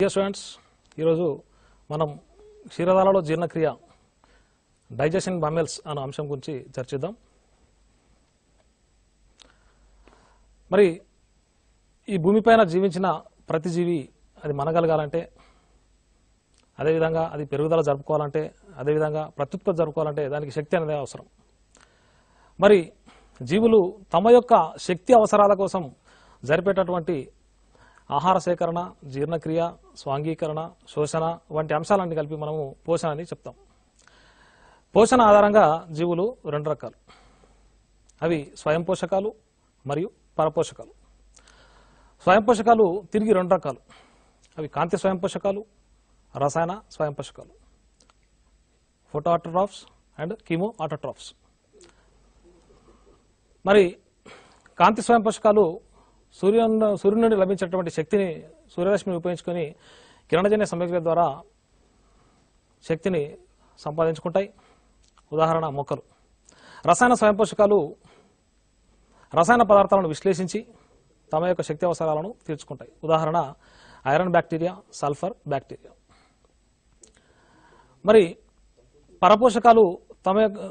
Dear students ఈరోజు మనం క్షీరదాలలో జీర్ణక్రియ డైజెషన్ బమెల్స్ అనే అంశం గురించి చర్చిద్దాం. మరి ఈ భూమిపైన జీవించిన ప్రతి జీవి అది మనగలగాలంటే అదేవిధంగా అది పెరుగుదల జరుపుకోవాలంటే అదేవిధంగా ప్రత్యుత్పత్తి జరుపుకోవాలంటే దానికి శక్తి అనేది అవసరం. మరి జీవులు తమ యొక్క శక్తి అవసరాల కోసం జరిపేటటువంటి ఆహార సేకరణ జీర్ణక్రియ స్వాంగీకరణ శోషణ వంటి అంశాలన్నీ కలిపి మనము పోషణ అని చెప్తాం. పోషణ ఆధారంగా జీవులు రెండు రకాలు. అవి స్వయం పోషకాలు మరియు పరపోషకాలు. స్వయం పోషకాలు తిరిగి రెండు రకాలు. అవి కాంతి స్వయం పోషకాలు రసాయన స్వయం పోషకాలు. Photoautotrophs and chemoautotrophs మరి కాంతి స్వయం పోషకాలు సూర్యు సూర్యుని నుండి లభించేటువంటి శక్తిని సూర్యరశ్మిని ఉపయోగించుకొని కిరణజన్య సంయోగ ద్వారా శక్తిని సంపాదించుకుంటాయి. ఉదాహరణ మొక్కలు. రసాయన స్వయం పోషకాలు రసాయన పదార్థాలను విశ్లేషించి తమ యొక్క శక్తి అవసరాలను తీర్చుకుంటాయి. ఉదాహరణ ఐరన్ బ్యాక్టీరియా సల్ఫర్ బ్యాక్టీరియా. మరి పరపోషకాలు తమ యొక్క-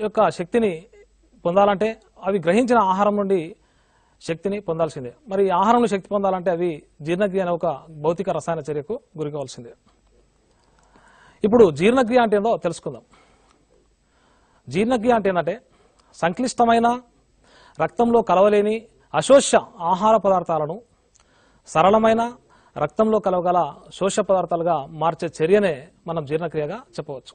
యొక్క శక్తిని పొందాలంటే అవి గ్రహించిన ఆహారం నుండి శక్తిని పొందాల్సిందే. మరి ఆహారంలో శక్తి పొందాలంటే అవి జీర్ణక్రియ అనే ఒక భౌతిక రసాయన చర్యకు గురికావాల్సిందే ఇప్పుడు జీర్ణక్రియ అంటే ఏందో తెలుసుకుందాం. జీర్ణక్రియ అంటే ఏంటంటే సంక్లిష్టమైన రక్తంలో కలవలేని అశోష్య ఆహార పదార్థాలను సరళమైన రక్తంలో కలవగల శోష పదార్థాలుగా మార్చే చర్యనే మనం జీర్ణక్రియగా చెప్పవచ్చు.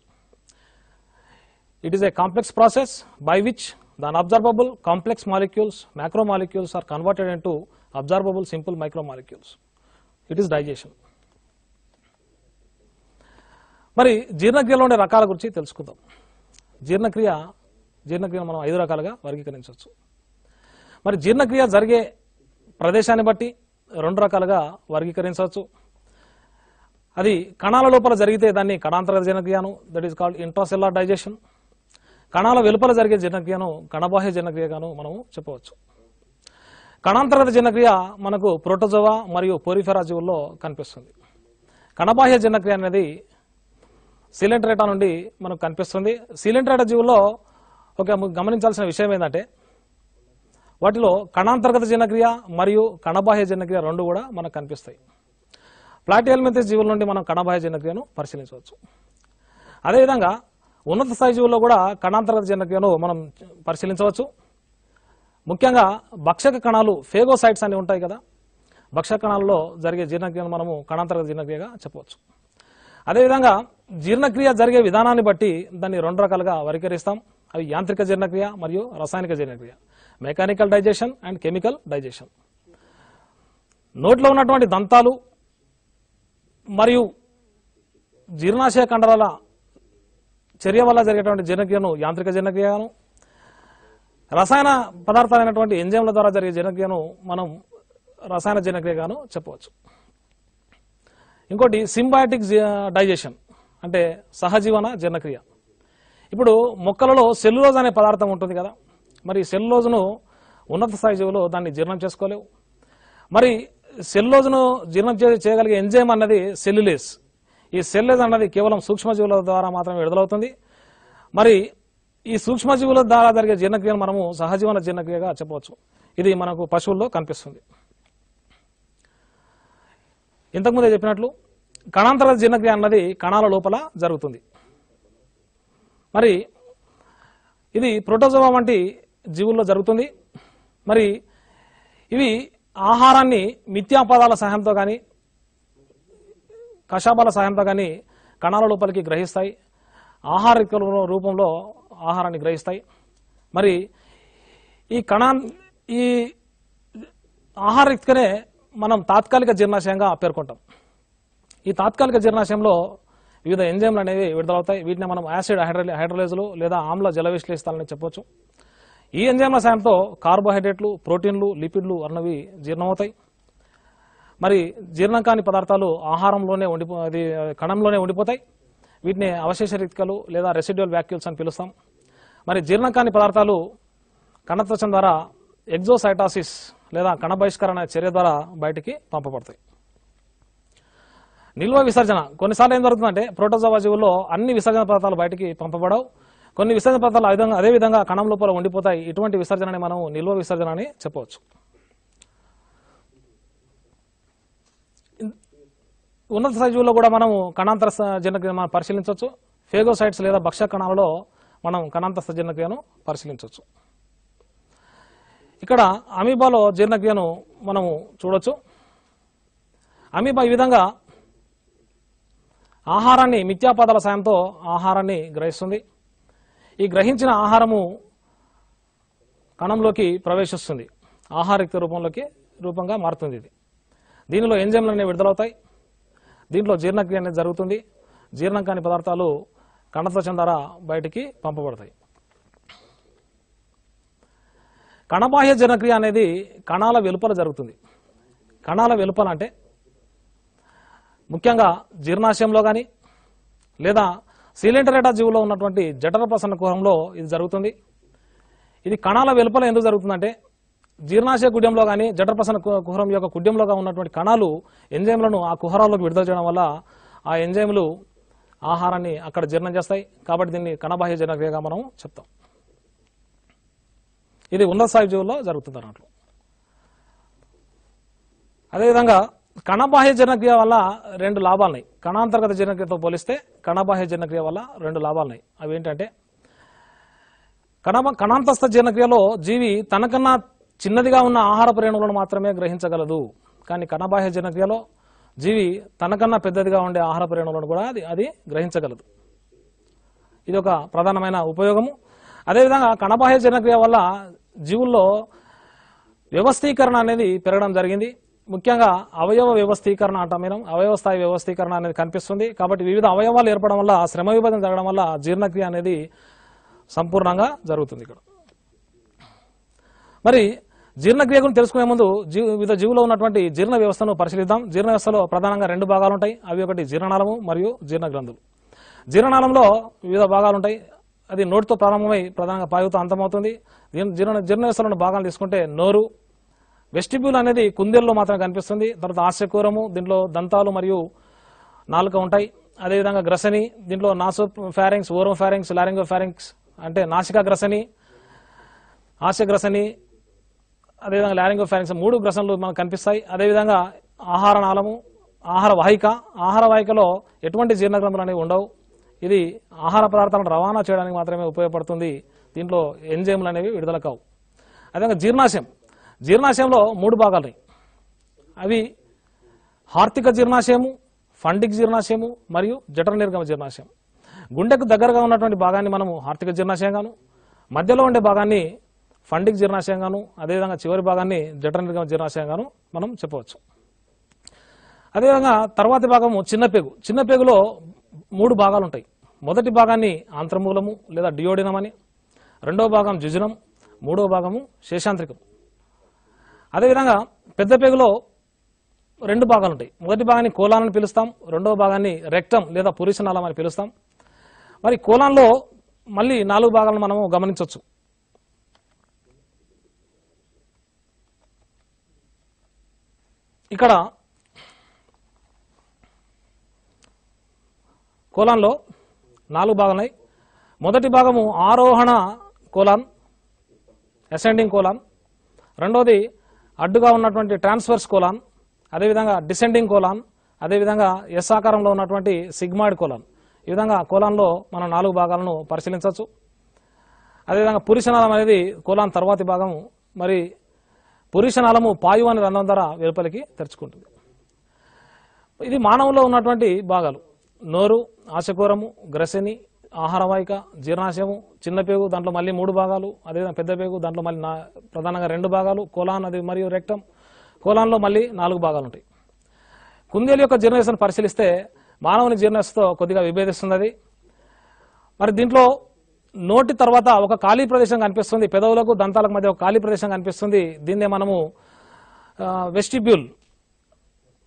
It is a complex process by which the unobservable complex molecules, macromolecules are converted into observable simple micromolecules. It is digestion. మరి జీర్ణక్రియలో ఉండే రకాల గురించి తెలుసుకుందాం జీర్ణక్రియ జీర్ణక్రియను మనం ఐదు రకాలుగా వర్గీకరించవచ్చు మరి జీర్ణక్రియ జరిగే ప్రదేశాన్ని బట్టి రెండు రకాలుగా వర్గీకరించవచ్చు అది కణాల లోపల జరిగితే దాన్ని కణాంతర జీర్ణక్రియను that is called intracellular digestion కణాల వెలుపల జరిగే జీర్ణక్రియను కణబాహ్య జీర్ణక్రియగాను మనము చెప్పవచ్చు. కణాంతర్గత జీర్ణక్రియ మనకు ప్రోటోజోవా మరియు పోరిఫెరా జీవుల్లో కనిపిస్తుంది. కణబాహ్య జీర్ణక్రియ అనేది సిలింట్రేటా నుండి మనకు కనిపిస్తుంది. సిలింట్రేటా జీవుల్లో ఒక గమనించాల్సిన విషయం ఏంటంటే వాటిలో కణాంతర్గత జీర్ణక్రియ మరియు కణబాహ్య జీర్ణక్రియ రెండు కూడా మనకు కనిపిస్తాయి. ప్లాటియల్మెంతిస్ జీవుల నుండి మనం కణబాహ్య జీర్ణక్రియను పరిశీలించవచ్చు. అదేవిధంగా ఉన్నత స్థాయి జీవుల్లో కూడా కణాంతర్గత జీర్ణక్రియను మనం పరిశీలించవచ్చు. ముఖ్యంగా భక్షక కణాలు ఫేగోసైట్స్ అని ఉంటాయి కదా భక్ష కణాలలో జరిగే జీర్ణక్రియను మనము కణాంతర్గత జీర్ణక్రియగా చెప్పవచ్చు. అదేవిధంగా జీర్ణక్రియ జరిగే విధానాన్ని బట్టి దాన్ని రెండు రకాలుగా వర్గీకరిస్తాం. అవి యాంత్రిక జీర్ణక్రియ మరియు రసాయనిక జీర్ణక్రియ. Mechanical digestion and chemical digestion నోట్లో ఉన్నటువంటి దంతాలు మరియు జీర్ణాశయ కండరాల చర్య వల్ల జరిగేటువంటి జీర్ణక్రియను యాంత్రిక జీర్ణక్రియను రసాయన పదార్థాలైనటువంటి ఎంజైమ్ల ద్వారా జరిగే జీర్ణక్రియను మనం రసాయన జీర్ణక్రియగాను చెప్పవచ్చు. ఇంకోటి సింబయాటిక్ డైజెషన్ అంటే సహజీవన జీర్ణక్రియ ఇప్పుడు మొక్కలలో సెల్యులోజ్ అనే పదార్థం ఉంటుంది కదా మరి సెల్యులోజ్ను ఉన్నత స్థాయి జీవులు దాన్ని జీర్ణం చేసుకోలేవు. మరి సెల్యులోజ్ను జీర్ణం చేయగలిగే ఎంజైమ్ అన్నది సెల్యులేస్. ఈ సెల్లెజ్ అన్నది కేవలం సూక్ష్మజీవుల ద్వారా మాత్రమే విడుదలవుతుంది. మరి ఈ సూక్ష్మజీవుల ద్వారా జరిగే జీర్ణక్రియను మనము సహజీవన జీర్ణక్రియగా చెప్పవచ్చు. ఇది మనకు పశువుల్లో కనిపిస్తుంది. ఇంతకుముందే చెప్పినట్లు కణాంతర జీర్ణక్రియ అన్నది కణాల లోపల జరుగుతుంది. మరి ఇది ప్రోటోజోవా వంటి జీవుల్లో జరుగుతుంది. మరి ఇవి ఆహారాన్ని మిథ్యాపదాల సహాయంతో కానీ కషాపాల సహాయంతో కానీ కణాల లోపలికి గ్రహిస్తాయి. ఆహార రూపంలో ఆహారాన్ని గ్రహిస్తాయి. మరి ఈ కణా ఈ ఆహార రిక్తనే మనం తాత్కాలిక జీర్ణాశయంగా పేర్కొంటాం. ఈ తాత్కాలిక జీర్ణాశయంలో వివిధ ఎంజైమ్లు అనేవి విడుదలవుతాయి. వీటిని మనం యాసిడ్ హైడ్రో హైడ్రోలేజులు లేదా ఆమ్ల జల విశ్లేషితాలని చెప్పొచ్చు. ఈ ఎంజైమ్ల సాయంతో కార్బోహైడ్రేట్లు ప్రోటీన్లు లిపిడ్లు అన్నవి జీర్ణమవుతాయి. మరి జీర్ణం కాని పదార్థాలు ఆహారంలోనే ఉండిపో అది కణంలోనే ఉండిపోతాయి. వీటిని అవశేష రీతికలు లేదా రెసిడ్యువల్ వ్యాక్యూల్స్ అని పిలుస్తాం. మరి జీర్ణం కాని పదార్థాలు కణత్వచం ద్వారా ఎగ్జోసైటాసిస్ లేదా కణ బహిష్కరణ చర్య ద్వారా బయటికి పంపబడతాయి. నిల్వ విసర్జన. కొన్నిసార్లు ఏం జరుగుతుందంటే ప్రోటోజోవా జీవుల్లో అన్ని విసర్జన పదార్థాలు బయటికి పంపబడవు. కొన్ని విసర్జన పదార్థాలు ఆ విధంగా అదే విధంగా కణం లోపల ఉండిపోతాయి. ఇటువంటి విసర్జనని మనం నిల్వ విసర్జన అని చెప్పవచ్చు. ఉన్నత సజీవుల్లో కూడా మనము కణాంతర స- జనక్రియను మనం పరిశీలించవచ్చు. ఫేగోసైట్స్ లేదా భక్ష కణాలలో మనం కణాంతర జీర్ణక్రియను పరిశీలించవచ్చు. ఇక్కడ అమీబాలో జీర్ణక్రియను మనము చూడొచ్చు. అమీబా ఈ విధంగా ఆహారాన్ని మిథ్యాపదాల సాయంతో ఆహారాన్ని గ్రహిస్తుంది. ఈ గ్రహించిన ఆహారము కణంలోకి ప్రవేశిస్తుంది. ఆహారయుక్త రూపంలోకి రూపంగా మారుతుంది ఇది. దీనిలో ఎంజైమ్లు అనేవి విడుదలవుతాయి. దీంట్లో జీర్ణక్రియ అనేది జరుగుతుంది. జీర్ణం కాని పదార్థాలు కణత్వచం ద్వారా బయటికి పంపబడతాయి. కణబాహ్య జీర్ణక్రియ అనేది కణాల వెలుపల జరుగుతుంది. కణాల వెలుపల అంటే ముఖ్యంగా జీర్ణాశయంలో కానీ లేదా సీలెంటరేటా జీవులో ఉన్నటువంటి జఠర ప్రసన్న కుహంలో ఇది జరుగుతుంది. ఇది కణాల వెలుపల ఎందుకు జరుగుతుందంటే జీర్ణాశయ కుడ్యంలో కానీ జఠర కుహరం యొక్క కుడ్యంలో ఉన్నటువంటి కణాలు ఎంజైమ్లను ఆ కుహరాల్లోకి విడుదల చేయడం వల్ల ఆ ఎంజైమ్లు ఆహారాన్ని అక్కడ జీర్ణం చేస్తాయి. కాబట్టి దీన్ని కణబాహ్య జీర్ణక్రియగా మనం చెప్తాం. ఇది ఉన్నత స్థాయి జీవుల్లో జరుగుతుంది అన్నట్లు. అదేవిధంగా కణబాహ్య జీర్ణక్రియ వల్ల రెండు లాభాలున్నాయి. కణాంతర్గత జీర్ణక్రియతో పోలిస్తే కణబాహ్య జీర్ణక్రియ వల్ల రెండు లాభాలున్నాయి. అవి ఏంటంటే కణ కణాంతస్థ జీర్ణక్రియలో జీవి తనకన్నా చిన్నదిగా ఉన్న ఆహార ప్రేణులను మాత్రమే గ్రహించగలదు. కానీ కణబాహ్య జీర్ణక్రియలో జీవి తనకన్నా పెద్దదిగా ఉండే ఆహార ప్రేణులను కూడా అది అది గ్రహించగలదు. ఇది ఒక ప్రధానమైన ఉపయోగము. అదేవిధంగా కణబాహ్య జీర్ణక్రియ వల్ల జీవుల్లో వ్యవస్థీకరణ అనేది పెరగడం జరిగింది. ముఖ్యంగా అవయవ వ్యవస్థీకరణ అంటాం మనం. అవయవ స్థాయి వ్యవస్థీకరణ అనేది కనిపిస్తుంది. కాబట్టి వివిధ అవయవాలు ఏర్పడడం వల్ల శ్రమ విభజన జరగడం వల్ల జీర్ణక్రియ అనేది సంపూర్ణంగా జరుగుతుంది ఇక్కడ. మరి జీర్ణక్రియ గురించి తెలుసుకునే ముందు జీ వివిధ జీవులో ఉన్నటువంటి జీర్ణ వ్యవస్థను పరిశీలిద్దాం. జీర్ణ వ్యవస్థలో ప్రధానంగా రెండు భాగాలు ఉంటాయి. అవి ఒకటి జీర్ణనాళము మరియు జీర్ణ గ్రంథులు జీర్ణనాళంలో వివిధ భాగాలు ఉంటాయి. అది నోటితో ప్రారంభమై ప్రధానంగా పాయుతో అంతమవుతుంది. జీర్ణ జీర్ణ వ్యవస్థలోని భాగాలు తీసుకుంటే నోరు. వెస్టిబ్యూల్ అనేది కుందేల్లో మాత్రమే కనిపిస్తుంది. తర్వాత ఆశకూరము దీంట్లో దంతాలు మరియు నాలుక ఉంటాయి. అదేవిధంగా గ్రసని దీంట్లో nasopharynx oropharynx laryngopharynx అంటే నాసికా గ్రసని ఆశగ్రసని అదేవిధంగా లారింగో ఫ్యారింగ్స్ మూడు గ్రసనలు మనకు కనిపిస్తాయి. అదేవిధంగా ఆహార నాళము ఆహార వాహిక. ఆహార వాహికలో ఎటువంటి జీర్ణగ్రంథులు అనేవి ఉండవు. ఇది ఆహార పదార్థాలను రవాణా చేయడానికి మాత్రమే ఉపయోగపడుతుంది. దీంట్లో ఎంజైమ్లు అనేవి విడుదల కావు. అదేవిధంగా జీర్ణాశయం. జీర్ణాశయంలో మూడు భాగాలు అవి హార్తిక జీర్ణాశయము ఫండిక్ జీర్ణాశయము మరియు జఠర నిర్గమ జీర్ణాశయం. గుండెకు దగ్గరగా ఉన్నటువంటి భాగాన్ని మనము హార్తిక జీర్ణాశయంగాను మధ్యలో ఉండే భాగాన్ని ఫండిక్ జీర్ణాశయంగాను అదేవిధంగా చివరి భాగాన్ని జఠర నిర్గమ జీర్ణాశయంగాను మనం చెప్పవచ్చు. అదేవిధంగా తర్వాతి భాగము చిన్న పేగు. చిన్న పేగులో మూడు భాగాలు ఉంటాయి. మొదటి భాగాన్ని ఆంత్రమూలము లేదా డియోడినం అని రెండవ భాగం జుజునం మూడవ భాగము శేషాంత్రికం అదేవిధంగా పెద్ద పేగులో రెండు భాగాలు ఉంటాయి. మొదటి భాగాన్ని కోలాన్ అని పిలుస్తాం రెండవ భాగాన్ని రెక్టం లేదా పురుషనాళం అని పిలుస్తాం. మరి కోలాన్లో మళ్ళీ నాలుగు భాగాలను మనము గమనించవచ్చు. ఇక్కడ కోలాన్లో నాలుగు భాగాలు ఉన్నాయి మొదటి భాగము ఆరోహణ కోలాన్ అసెండింగ్ కోలాన్. రెండోది అడ్డుగా ఉన్నటువంటి ట్రాన్స్ఫర్స్ కోలాన్ అదేవిధంగా డిసెండింగ్ కోలాన్ అదేవిధంగా ఎస్ ఆకారంలో ఉన్నటువంటి సిగ్మాయిడ్ కోలాన్. ఈ విధంగా కోలాన్లో మనం నాలుగు భాగాలను పరిశీలించవచ్చు. అదేవిధంగా పురుషనాదం అనేది కోలాన్ తర్వాతి భాగము. మరి పురుషనాళము పాయు అనే రంధ్రం ద్వారా వెలుపలికి తెరుచుకుంటుంది. ఇది మానవులో ఉన్నటువంటి భాగాలు. నోరు ఆశకూరము గ్రసిని ఆహారవాహిక జీర్ణాశయము చిన్న పేగు దాంట్లో మళ్ళీ మూడు భాగాలు అదేవిధంగా పెద్ద పేగు దాంట్లో మళ్ళీ నా ప్రధానంగా రెండు భాగాలు కోలాన్ అది మరియు రెక్టం కోలాన్లో మళ్ళీ నాలుగు భాగాలు ఉంటాయి. కుందేలు యొక్క జీర్ణవ్యవస్థను పరిశీలిస్తే మానవుని జీర్ణవ్యవస్థతో కొద్దిగా విభేదిస్తుంది మరి దీంట్లో నోటి తర్వాత ఒక ఖాళీ ప్రదేశం కనిపిస్తుంది. పెదవులకు దంతాలకు మధ్య ఒక ఖాళీ ప్రదేశం కనిపిస్తుంది. దీన్నే మనము వెస్టిబ్యూల్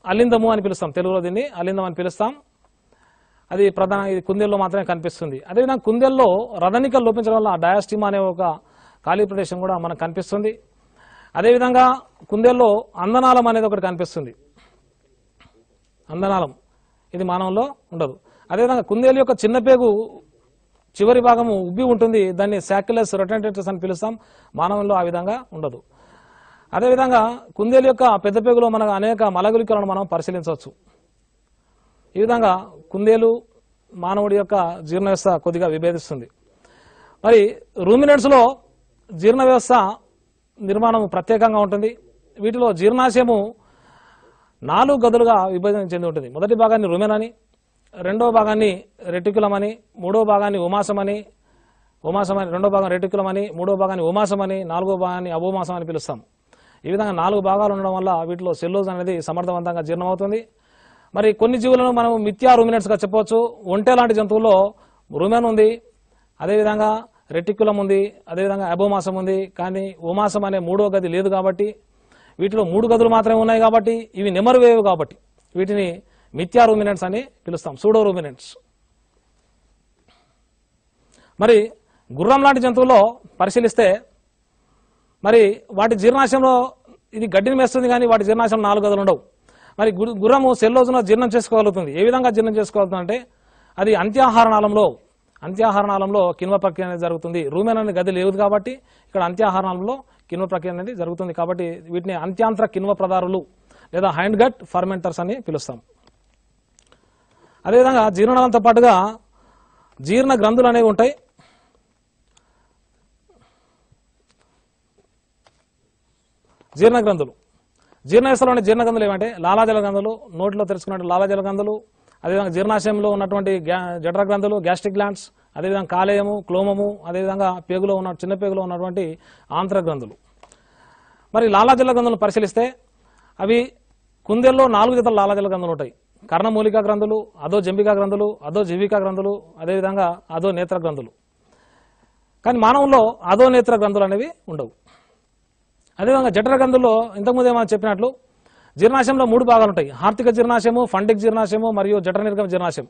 అలిందము అని పిలుస్తాం. తెలుగులో దీన్ని అలిందం అని పిలుస్తాం. అది ప్రధాన ఇది కుందేల్లో మాత్రమే కనిపిస్తుంది. అదేవిధంగా కుందేల్లో రథనికలు లోపించడం వల్ల డయాస్టిమా అనే ఒక ఖాళీ ప్రదేశం కూడా మనకు కనిపిస్తుంది. అదేవిధంగా కుందేల్లో అందనాళం అనేది ఒకటి కనిపిస్తుంది. అందనాళం ఇది మానవంలో ఉండదు. అదేవిధంగా కుందేలు యొక్క చిన్న పేగు చివరి భాగము ఉబ్బి ఉంటుంది. దాన్ని శాక్యులస్ రొటెంటేటర్స్ అని పిలుస్తాం. మానవంలో ఆ విధంగా ఉండదు. అదేవిధంగా కుందేలు యొక్క పెద్ద పేగులో మనకు అనేక మలగులికలను మనం పరిశీలించవచ్చు. ఈ విధంగా కుందేలు మానవుడి యొక్క జీర్ణ వ్యవస్థ కొద్దిగా విభేదిస్తుంది. మరి రూమినెంట్స్లో జీర్ణ వ్యవస్థ నిర్మాణం ప్రత్యేకంగా ఉంటుంది. వీటిలో జీర్ణాశయము నాలుగు గదులుగా విభజన చెంది ఉంటుంది. మొదటి భాగాన్ని రుమెన్ అని రెండో భాగాన్ని రెటికులమని మూడో భాగాన్ని ఉమాసం అని ఉమాసం అని రెండో భాగం రెటికులమని మూడో భాగాన్ని ఉమాసం అని నాలుగో భాగాన్ని అభోమాసం అని పిలుస్తాం. ఈ విధంగా నాలుగు భాగాలు ఉండడం వల్ల వీటిలో సెల్లోజ్ అనేది సమర్థవంతంగా జీర్ణమవుతుంది. మరి కొన్ని జీవులను మనం మిథ్యా రూమినెంట్స్గా చెప్పవచ్చు. ఒంటె లాంటి జంతువుల్లో రుమెన్ ఉంది అదేవిధంగా రెటిక్యులం ఉంది అదేవిధంగా అభోమాసం ఉంది. కానీ ఉమాసం అనే మూడో గది లేదు కాబట్టి వీటిలో మూడు గదులు మాత్రమే ఉన్నాయి కాబట్టి ఇవి నెమరువేవు కాబట్టి వీటిని మిథ్యా రూమినెంట్స్ అని పిలుస్తాం సూడో రూమినెంట్స్ మరి గుర్రం లాంటి జంతువుల్లో పరిశీలిస్తే మరి వాటి జీర్ణాశయంలో ఇది గడ్డిని మేస్తుంది కానీ వాటి జీర్ణాశయం నాలుగు గదులు ఉండవు. మరి గు- గుర్రము సెల్లోజున జీర్ణం చేసుకోగలుగుతుంది. ఏ విధంగా జీర్ణం చేసుకోగలుగుతుంది అంటే అది అంత్యాహారణాలంలో అంత్యాహారణాలంలో కిన్వ ప్రక్రియ అనేది జరుగుతుంది. రూమెన్ అనే గది లేదు కాబట్టి ఇక్కడ అంత్యాహారణాలంలో కిన్వ ప్రక్రియ అనేది జరుగుతుంది కాబట్టి వీటిని అంత్యాంతర కిన్వ ప్రదారులు లేదా హ్యాండ్ గట్ ఫర్మెంటర్స్ అని పిలుస్తాం. అదేవిధంగా జీర్ణనాళంతో పాటుగా జీర్ణ గ్రంథులు అనేవి ఉంటాయి. జీర్ణ గ్రంథులు. జీర్ణవ్యవస్థలోని జీర్ణ గ్రంథులు ఏమంటే లాలాజల గ్రంథులు నోటిలో తెలుసుకున్నట్టు లాలాజల గ్రంథులు అదేవిధంగా జీర్ణాశయంలో ఉన్నటువంటి గ్యా- జఠర గ్రంథులు గ్యాస్ట్రిక్ గ్లాండ్స్ అదేవిధంగా కాలేయము క్లోమము అదేవిధంగా పేగులో ఉన్న చిన్న పేగులో ఉన్నటువంటి ఆంత్ర గ్రంథులు. మరి లాలాజల గ్రంథులను పరిశీలిస్తే అవి కుందేల్లో నాలుగు జతల లాలాజల గ్రంథులు ఉంటాయి. కర్ణమూలికా గ్రంథులు అదో జంబికా గ్రంథులు అదో జీవికా గ్రంథులు అదేవిధంగా అదో నేత్ర గ్రంథులు. కానీ మానవుల్లో అదో నేత్ర గ్రంథులు అనేవి ఉండవు. అదేవిధంగా జఠర గ్రంథుల్లో ఇంతకుముందే మనం చెప్పినట్లు జీర్ణాశయంలో మూడు భాగాలు ఉంటాయి. హార్తిక జీర్ణాశయము ఫండిక్ జీర్ణాశయము మరియు జఠర నిర్గమ జీర్ణాశయం.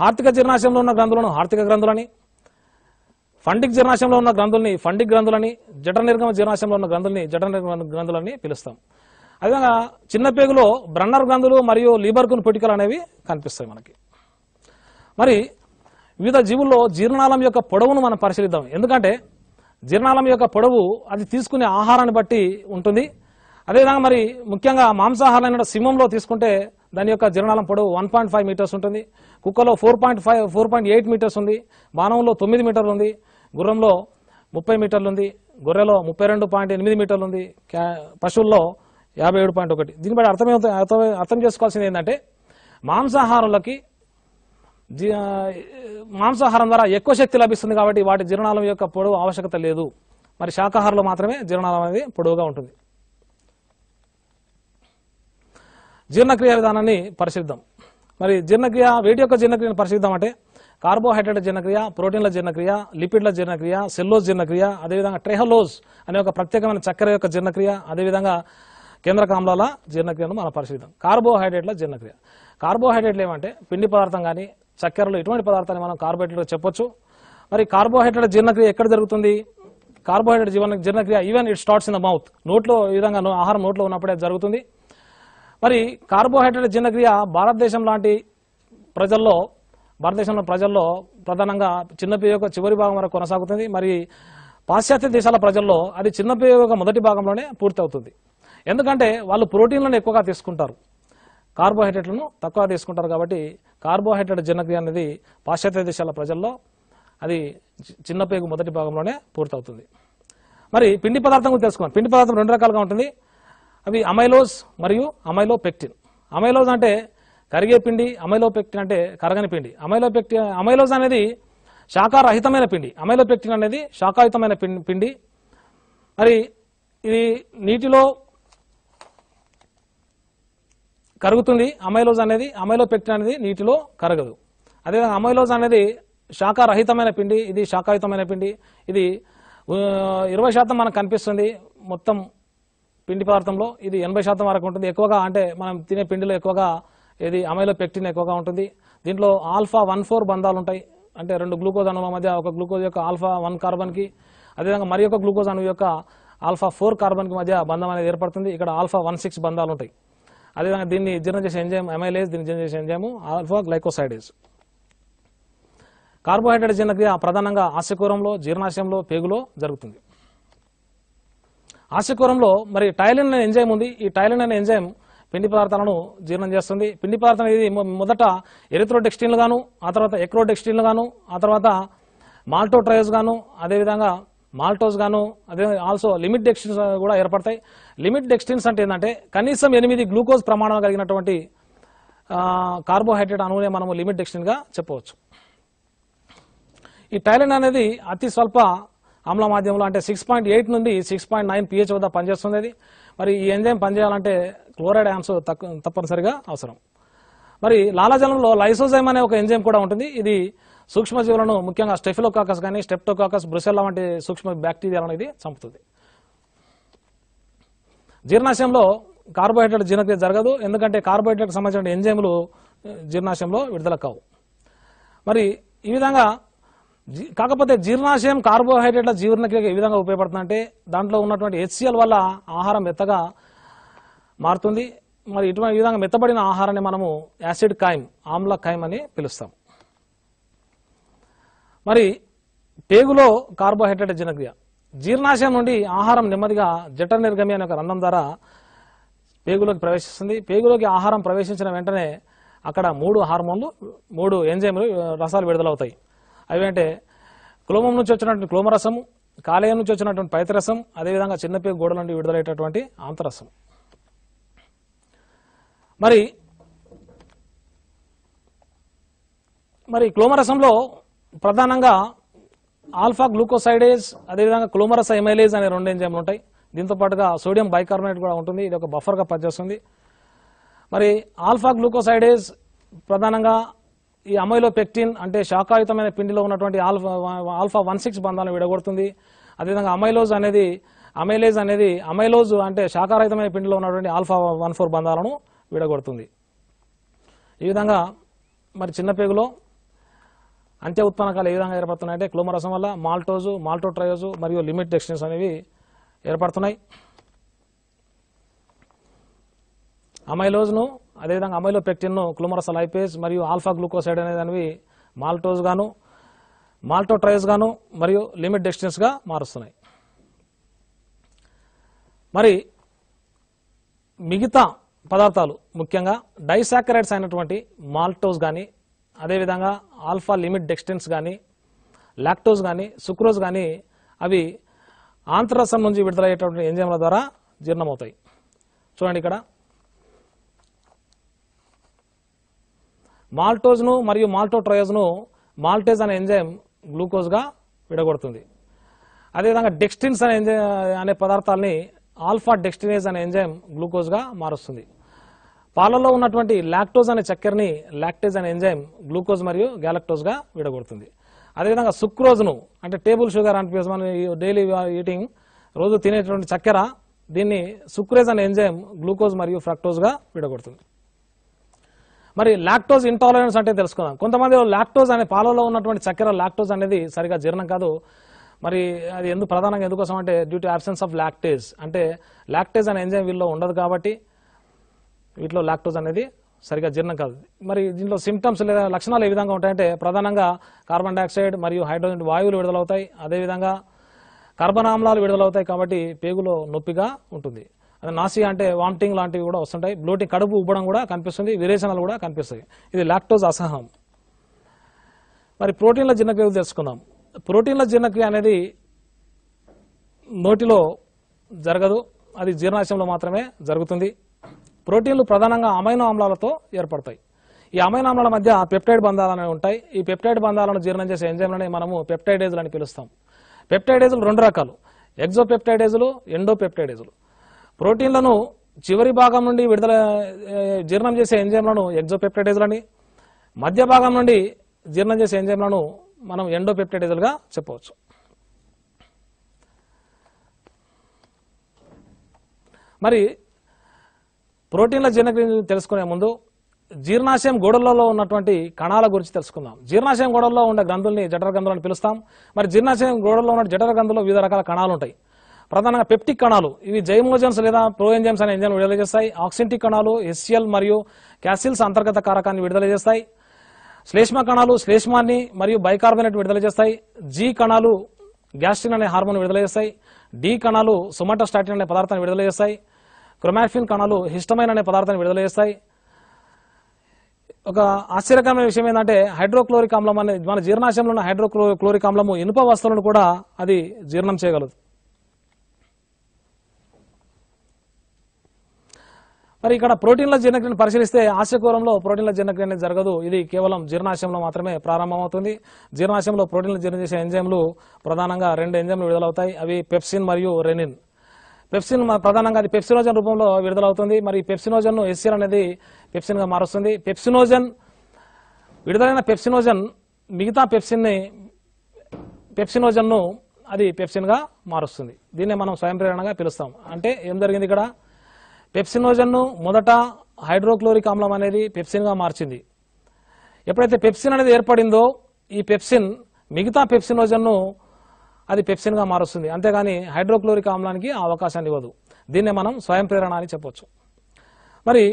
హార్తిక జీర్ణాశయంలో ఉన్న గ్రంథులను హార్తిక గ్రంథులని ఫండిక్ జీర్ణాశయంలో ఉన్న గ్రంథుల్ని ఫండిక్ గ్రంథులని జఠర నిర్గమ జీర్ణాశయంలో ఉన్న గ్రంథుల్ని జఠర నిర్గమ గ్రంథులని పిలుస్తాం. అదేవిధంగా చిన్న పేగులో బ్రన్నర్ గ్రంథులు మరియు లీబర్కున్ పుటికలు అనేవి కనిపిస్తాయి మనకి. మరి వివిధ జీవుల్లో జీర్ణాలం యొక్క పొడవును మనం పరిశీలిద్దాం. ఎందుకంటే జీర్ణాలం యొక్క పొడవు అది తీసుకునే ఆహారాన్ని బట్టి ఉంటుంది. అదేవిధంగా మరి ముఖ్యంగా మాంసాహారాలైన సింహంలో తీసుకుంటే దాని యొక్క జీర్ణాలం పొడవు వన్ పాయింట్ ఫైవ్ మీటర్స్ ఉంటుంది. కుక్కలో four point five four point eight meters ఉంది. మానవంలో తొమ్మిది మీటర్లు ఉంది. గుర్రంలో ముప్పై మీటర్లు ఉంది. గొర్రెలో ముప్పై రెండు పాయింట్ ఎనిమిది మీటర్లు ఉంది. క్యా- పశువుల్లో యాభై ఏడు పాయింట్ ఒకటి. దీన్ని బట్టి అర్థమవుతుంది అర్థం అర్థం చేసుకోవాల్సింది ఏంటంటే మాంసాహారులకి మాంసాహారం ద్వారా ఎక్కువ శక్తి లభిస్తుంది కాబట్టి వాటి జీర్ణాలం యొక్క పొడవు ఆవశ్యకత లేదు. మరి శాకాహారంలో మాత్రమే జీర్ణాలం అనేది పొడవుగా ఉంటుంది. జీర్ణక్రియ విధానాన్ని పరిశీలిద్దాం. మరి జీర్ణక్రియ వేటి యొక్క జీర్ణక్రియను పరిశీలిద్దాం అంటే కార్బోహైడ్రేట్ జీర్ణక్రియ ప్రోటీన్ల జీర్ణక్రియ లిపిడ్ల జీర్ణక్రియ సెల్లోజ్ జీర్ణక్రియ అదేవిధంగా ట్రెహలోజ్ అనే ఒక ప్రత్యేకమైన చక్కెర యొక్క జీర్ణక్రియ అదేవిధంగా కేంద్రక ఆమ్లాల జీర్ణక్రియను మనం పరిశీలిద్దాం. కార్బోహైడ్రేట్ల జీర్ణక్రియ. కార్బోహైడ్రేట్లు ఏమంటే పిండి పదార్థం కానీ చక్కెరలు ఇటువంటి పదార్థాన్ని మనం కార్బోహైడ్రేట్ చెప్పొచ్చు. మరి కార్బోహైడ్రేట్ జీర్ణక్రియ ఎక్కడ జరుగుతుంది? కార్బోహైడ్రేట్ జీవన జీర్ణక్రియ even it starts in the mouth నోట్లో ఈ విధంగా ఆహారం నోట్లో ఉన్నప్పుడే జరుగుతుంది. మరి కార్బోహైడ్రేట్ జీర్ణక్రియ భారతదేశం లాంటి ప్రజల్లో భారతదేశంలో ప్రజల్లో ప్రధానంగా చిన్న యొక్క చివరి భాగం వరకు కొనసాగుతుంది. మరి పాశ్చాత్య దేశాల ప్రజల్లో అది చిన్న యొక్క మొదటి భాగంలోనే పూర్తి అవుతుంది ఎందుకంటే వాళ్ళు ప్రోటీన్లను ఎక్కువగా తీసుకుంటారు. కార్బోహైడ్రేట్లను తక్కువ తీసుకుంటారు కాబట్టి కార్బోహైడ్రేట్ జీర్ణక్రియ అనేది పాశ్చాత్య దేశాల ప్రజల్లో అది చి- చిన్న పేగు మొదటి భాగంలోనే పూర్తవుతుంది. మరి పిండి పదార్థం గురించి తెలుసుకున్నాం పిండి పదార్థం రెండు రకాలుగా ఉంటుంది. అవి అమైలోజ్ మరియు అమైలో పెక్టిన్ అమైలోజ్ అంటే కరిగే పిండి అమైలో పెక్టిన్ అంటే కరగని పిండి. అమైలో పెక్టి అమైలోజ్ అనేది శాఖారహితమైన పిండి. అమైలో పెక్టిన్ అనేది శాఖాయుతమైన పిండి. మరి ఇది నీటిలో కరుగుతుంది. అమైలోజ్ అనేది అమైలో పెక్టిన్ అనేది నీటిలో కరగదు. అదేవిధంగా అమైలోజ్ అనేది శాఖారహితమైన పిండి ఇది శాఖాయుతమైన పిండి ఇది ఇరవై శాతం మనకు కనిపిస్తుంది మొత్తం పిండి పదార్థంలో ఇది ఎనభై శాతం వరకు ఉంటుంది. ఎక్కువగా అంటే మనం తినే పిండిలో ఎక్కువగా ఇది అమైలో పెక్టిన్ ఎక్కువగా ఉంటుంది. దీంట్లో ఆల్ఫా వన్ ఫోర్ బంధాలు ఉంటాయి. అంటే రెండు గ్లూకోజ్ అణువుల మధ్య ఒక గ్లూకోజ్ యొక్క ఆల్ఫా వన్ కార్బన్కి అదేవిధంగా మరి ఒక గ్లూకోజ్ అణువు యొక్క ఆల్ఫా ఫోర్ కార్బన్కి మధ్య బంధం అనేది ఏర్పడుతుంది. ఇక్కడ ఆల్ఫా వన్ సిక్స్ బంధాలు ఉంటాయి. అదేవిధంగా దీన్ని జీర్ణం చేసే ఎంజైమ్ ఎమైలేజ్ దీన్ని జీర్ణం చేసే ఎంజైమ్ ఆల్ఫా గ్లైకోసైడేజ్ కార్బోహైడ్రేట్ జీర్ణక్రియ ప్రధానంగా ఆశకూరంలో జీర్ణాశయంలో పేగులో జరుగుతుంది. ఆశకూరంలో మరి టైలిన్ అనే ఎంజైమ్ ఉంది. ఈ టైలిన్ అనే ఎంజైమ్ పిండి పదార్థాలను జీర్ణం చేస్తుంది. పిండి పదార్థం అనేది మొదట ఎరిథ్రోడెక్స్టిన్లు గాను ఆ తర్వాత ఎక్రోడెక్స్టిన్లు గాను ఆ తర్వాత మాల్టోట్రయోస్ గాను అదేవిధంగా మాల్టోస్ గాను అదే ఆల్సో లిమిట్ డెక్స్టిన్స్ కూడా ఏర్పడతాయి. లిమిట్ డెక్స్టిన్స్ అంటే ఏంటంటే కనీసం ఎనిమిది గ్లూకోజ్ ప్రమాణం కలిగినటువంటి కార్బోహైడ్రేట్ అణువునే మనము లిమిట్ డెక్స్టిన్గా చెప్పవచ్చు. ఈ టైలిన్ అనేది అతి స్వల్ప ఆమ్ల మాధ్యమంలో అంటే సిక్స్ పాయింట్ ఎయిట్ నుండి సిక్స్ పాయింట్ నైన్ పిహెచ్ వద్ద పనిచేస్తుంది అది మరి ఈ ఎంజైమ్ పనిచేయాలంటే క్లోరైడ్ యామ్స్ తప్పనిసరిగా అవసరం. మరి లాలాజలంలో లైసోజైమ్ అనే ఒక ఎంజైమ్ కూడా ఉంటుంది. ఇది సూక్ష్మజీవులను ముఖ్యంగా స్టెఫిలోకాకస్ కానీ స్టెప్టోకాకస్ బ్రుసెల్లా వంటి సూక్ష్మ బ్యాక్టీరియాలను ఇది చంపుతుంది. జీర్ణాశయంలో కార్బోహైడ్రేట్ జీర్ణక్రియ జరగదు. ఎందుకంటే కార్బోహైడ్రేట్ సంబంధించిన ఎంజైములు జీర్ణాశయంలో విడుదల కావు. మరి ఈ విధంగా జీ- కాకపోతే జీర్ణాశయం కార్బోహైడ్రేట్ల జీర్ణక్రియకి ఏ విధంగా ఉపయోగపడుతుందంటే దాంట్లో ఉన్నటువంటి హెచ్సిఎల్ వల్ల ఆహారం మెత్తగా మారుతుంది. మరి ఇటువంటి ఈ విధంగా మెత్తబడిన ఆహారాన్ని మనము యాసిడ్ కాయం ఆమ్ల కాయం అని పిలుస్తాం. మరి పేగులో కార్బోహైడ్రేట్ జీర్ణక్రియ. జీర్ణాశయం నుండి ఆహారం నెమ్మదిగా జఠ నిర్గమి అనే ఒక రంధ్రం ద్వారా పేగులోకి ప్రవేశిస్తుంది. పేగులోకి ఆహారం ప్రవేశించిన వెంటనే అక్కడ మూడు హార్మోన్లు మూడు ఎంజైములు రసాలు విడుదలవుతాయి. అవి అంటే క్లోమం నుంచి వచ్చినటువంటి క్లోమరసము కాలేయం నుంచి వచ్చినటువంటి పైతరసం అదేవిధంగా చిన్న పేగు గోడ నుండి విడుదలయ్యేటటువంటి ఆంతరసం మరి మరి క్లోమరసంలో ప్రధానంగా ఆల్ఫా గ్లూకోసైడేజ్ అదేవిధంగా క్లోమరస్ ఎమైలేజ్ అనే రెండు ఎంజైమ్లు ఉంటాయి. దీంతో పాటుగా సోడియం బైకార్బోనేట్ కూడా ఉంటుంది. ఇది ఒక బఫర్గా పనిచేస్తుంది. మరి ఆల్ఫా గ్లూకోసైడేజ్ ప్రధానంగా ఈ అమైలో పెక్టిన్ అంటే శాఖాయుతమైన పిండిలో ఉన్నటువంటి ఆల్ఫా ఆల్ఫా వన్ సిక్స్ బంధాలను విడగొడుతుంది. అదేవిధంగా అమైలోజ్ అనేది అమైలేజ్ అనేది అమైలోజ్ అంటే శాఖారహితమైన పిండిలో ఉన్నటువంటి ఆల్ఫా వన్ ఫోర్ బంధాలను విడగొడుతుంది. ఈ విధంగా మరి చిన్న పేగులో అంత్య ఉత్పన్నకాలు ఏ విధంగా ఏర్పడుతున్నాయంటే క్లోమరసం వల్ల మాల్టోజు మాల్టోట్రయోజు మరియు లిమిట్ డెక్షన్స్ అనేవి ఏర్పడుతున్నాయి. అమైలోజ్ను అదేవిధంగా అమైలో పెక్టిన్ను క్లోమరస లైపేజ్ మరియు ఆల్ఫా గ్లూకోసైడ్ అనేదానివి మాల్టోజ్ గాను మాల్టోట్రయోజ్ గాను మరియు లిమిట్ డెక్స్టిన్స్ మారుస్తున్నాయి. మరి మిగతా పదార్థాలు ముఖ్యంగా డైసాకరైడ్స్ అయినటువంటి మాల్టోస్ కానీ అదేవిధంగా ఆల్ఫా లిమిట్ డెక్స్టెన్స్ కానీ లాక్టోస్ కానీ సుక్రోజ్ కానీ అవి ఆంతరసం నుంచి విడుదలయ్యేటటువంటి ఎంజైమ్ల ద్వారా జీర్ణమవుతాయి. చూడండి ఇక్కడ. మాల్టోజ్ను మరియు మాల్టోట్రయోజ్ను మాల్టేజ్ అనే ఎంజైమ్ గ్లూకోజ్గా విడగొడుతుంది. అదేవిధంగా డెక్స్టిన్స్ అనే ఎంజైమ్ అనే పదార్థాలని ఆల్ఫా డెక్స్టినేజ్ అనే ఎంజైమ్ గ్లూకోజ్గా మారుస్తుంది. పాలలో ఉన్నటువంటి లాక్టోజ్ అనే చక్కెరని లాక్టేజ్ అనే ఎంజైమ్ గ్లూకోజ్ మరియు గ్యాలక్టోజ్గా విడగొడుతుంది. అదేవిధంగా సుక్రోజ్ను అంటే టేబుల్ షుగర్ అంటే మనం డైలీ ఈటింగ్ రోజు తినేటువంటి చక్కెర దీన్ని సుక్రేజ్ అనే ఎంజైమ్ గ్లూకోజ్ మరియు ఫ్రక్టోజ్గా విడగొడుతుంది. మరి లాక్టోజ్ ఇంటాలరెన్స్ అంటే తెలుసుకుందాం. కొంతమంది లాక్టోజ్ అనే పాలలో ఉన్నటువంటి చక్కెర లాక్టోజ్ అనేది సరిగా జీర్ణం కాదు. మరి అది ఎందుకు ప్రధానంగా ఎందుకోసం అంటే due to absence of lactase అంటే లాక్టేజ్ అనే ఎంజైమ్ వీళ్ళలో ఉండదు కాబట్టి వీటిలో లాక్టోజ్ అనేది సరిగా జీర్ణం కాదు. మరి దీంట్లో సిమ్టమ్స్ లేదా లక్షణాలు ఏ విధంగా ఉంటాయంటే ప్రధానంగా కార్బన్ డైఆక్సైడ్ మరియు హైడ్రోజన్ వాయువులు విడుదలవుతాయి. అదేవిధంగా కార్బన్ ఆమ్లాలు విడుదలవుతాయి కాబట్టి పేగులో నొప్పిగా ఉంటుంది. అది నాసియా అంటే వామిటింగ్ లాంటివి కూడా వస్తుంటాయి. బ్లోటింగ్ కడుపు ఉబ్బడం కూడా కనిపిస్తుంది. విరేచనాలు కూడా కనిపిస్తాయి. ఇది లాక్టోజ్ అసహం మరి ప్రోటీన్ల జీర్ణక్రియ తెలుసుకుందాం. ప్రోటీన్ల జీర్ణక్రియ అనేది నోటిలో జరగదు. అది జీర్ణాశయంలో మాత్రమే జరుగుతుంది. ప్రోటీన్లు ప్రధానంగా అమైనో ఆమ్లాలతో ఏర్పడతాయి. ఈ అమైనో ఆమ్లాల మధ్య పెప్టైడ్ బంధాలు అనేవి ఉంటాయి. ఈ పెప్టైడ్ బంధాలను జీర్ణం చేసే ఎంజైమ్లని మనము పెప్టైడేజులు అని పిలుస్తాం. పెప్టైడేజులు రెండు రకాలు. ఎగ్జోపెప్టైడేజులు ఎండోపెప్టైడేజులు. ప్రోటీన్లను చివరి భాగం నుండి విడుదల జీర్ణం చేసే ఎంజైమ్లను ఎగ్జోపెప్టైడేజులని మధ్య భాగం నుండి జీర్ణం చేసే ఎంజైమ్లను మనం ఎండోపెప్టైడేజులుగా చెప్పవచ్చు. మరి ప్రోటీన్ల జీర్ణక్రియ తెలుసుకునే ముందు జీర్ణాశయం గోడలలో ఉన్నటువంటి కణాల గురించి తెలుసుకుందాం. జీర్ణాశయం గోడల్లో ఉండే గ్రంథుల్ని జఠర గ్రంథులు అని పిలుస్తాం. మరి జీర్ణాశయం గోడల్లో ఉన్న జఠర గ్రంథుల్లో వివిధ రకాల కణాలు ఉంటాయి. ప్రధానంగా పెప్టిక్ కణాలు ఇవి జైమోజన్స్ లేదా ప్రోఎంజైమ్స్ అనే ఎంజైమ్ విడుదల చేస్తాయి. ఆక్సింటిక్ కణాలు ఎస్సిఎల్ మరియు క్యాసిల్స్ అంతర్గత కారకాన్ని విడుదల చేస్తాయి. శ్లేష్మ కణాలు శ్లేష్మాన్ని మరియు బైకార్బోనేట్ విడుదల చేస్తాయి. జీ కణాలు గ్యాస్ట్రిన్ అనే హార్మోన్ విడుదల చేస్తాయి. డి కణాలు సొమాటోస్టాటిన్ అనే పదార్థాన్ని విడుదల చేస్తాయి. క్రొమాఫిన్ కణాలు హిస్టమైన్ అనే పదార్థాన్ని విడుదల చేస్తాయి ఒక ఆశ్చర్యకరమైన విషయం ఏంటంటే హైడ్రోక్లోరిక్ ఆమ్లం అనే మన జీర్ణాశయంలో ఉన్న హైడ్రోక్లో క్లోరిక్ ఆమ్లము ఇనుప వస్తువులను కూడా అది జీర్ణం చేయగలదు. మరి ఇక్కడ ప్రోటీన్ల జీర్ణక్రియను పరిశీలిస్తే ఆశకూరంలో ప్రోటీన్ల జీర్ణక్రియ అనేది జరగదు. ఇది కేవలం జీర్ణాశయంలో మాత్రమే ప్రారంభమవుతుంది. జీర్ణాశయంలో ప్రోటీన్లు జీర్ణ చేసే ఎంజైమ్లు ప్రధానంగా రెండు ఎంజైమ్లు విడుదలవుతాయి. అవి పెప్సిన్ మరియు రెనిన్. పెప్సిన్ ప్రధానంగా అది పెప్సినోజన్ రూపంలో విడుదలవుతుంది. మరి పెప్సినోజన్ను ఎస్సిల్ అనేది పెప్సిన్గా మారుస్తుంది. పెప్సినోజన్ విడుదలైన పెప్సినోజన్ మిగతా పెప్సిన్ని పెప్సినోజన్ను అది పెప్సిన్గా మారుస్తుంది. దీన్నే మనం స్వయం ప్రేరణగా పిలుస్తాం. అంటే ఏం జరిగింది ఇక్కడ? పెప్సినోజన్ను మొదట హైడ్రోక్లోరిక్ ఆమ్లం అనేది పెప్సిన్గా మార్చింది. ఎప్పుడైతే పెప్సిన్ అనేది ఏర్పడిందో ఈ పెప్సిన్ మిగతా పెప్సినోజన్ను అది పెప్సిన్గా మారుస్తుంది. అంతేగాని హైడ్రోక్లోరిక్ ఆమ్లానికి ఆ అవకాశాన్ని ఇవ్వదు. దీన్నే మనం స్వయం ప్రేరణ అని చెప్పొచ్చు. మరి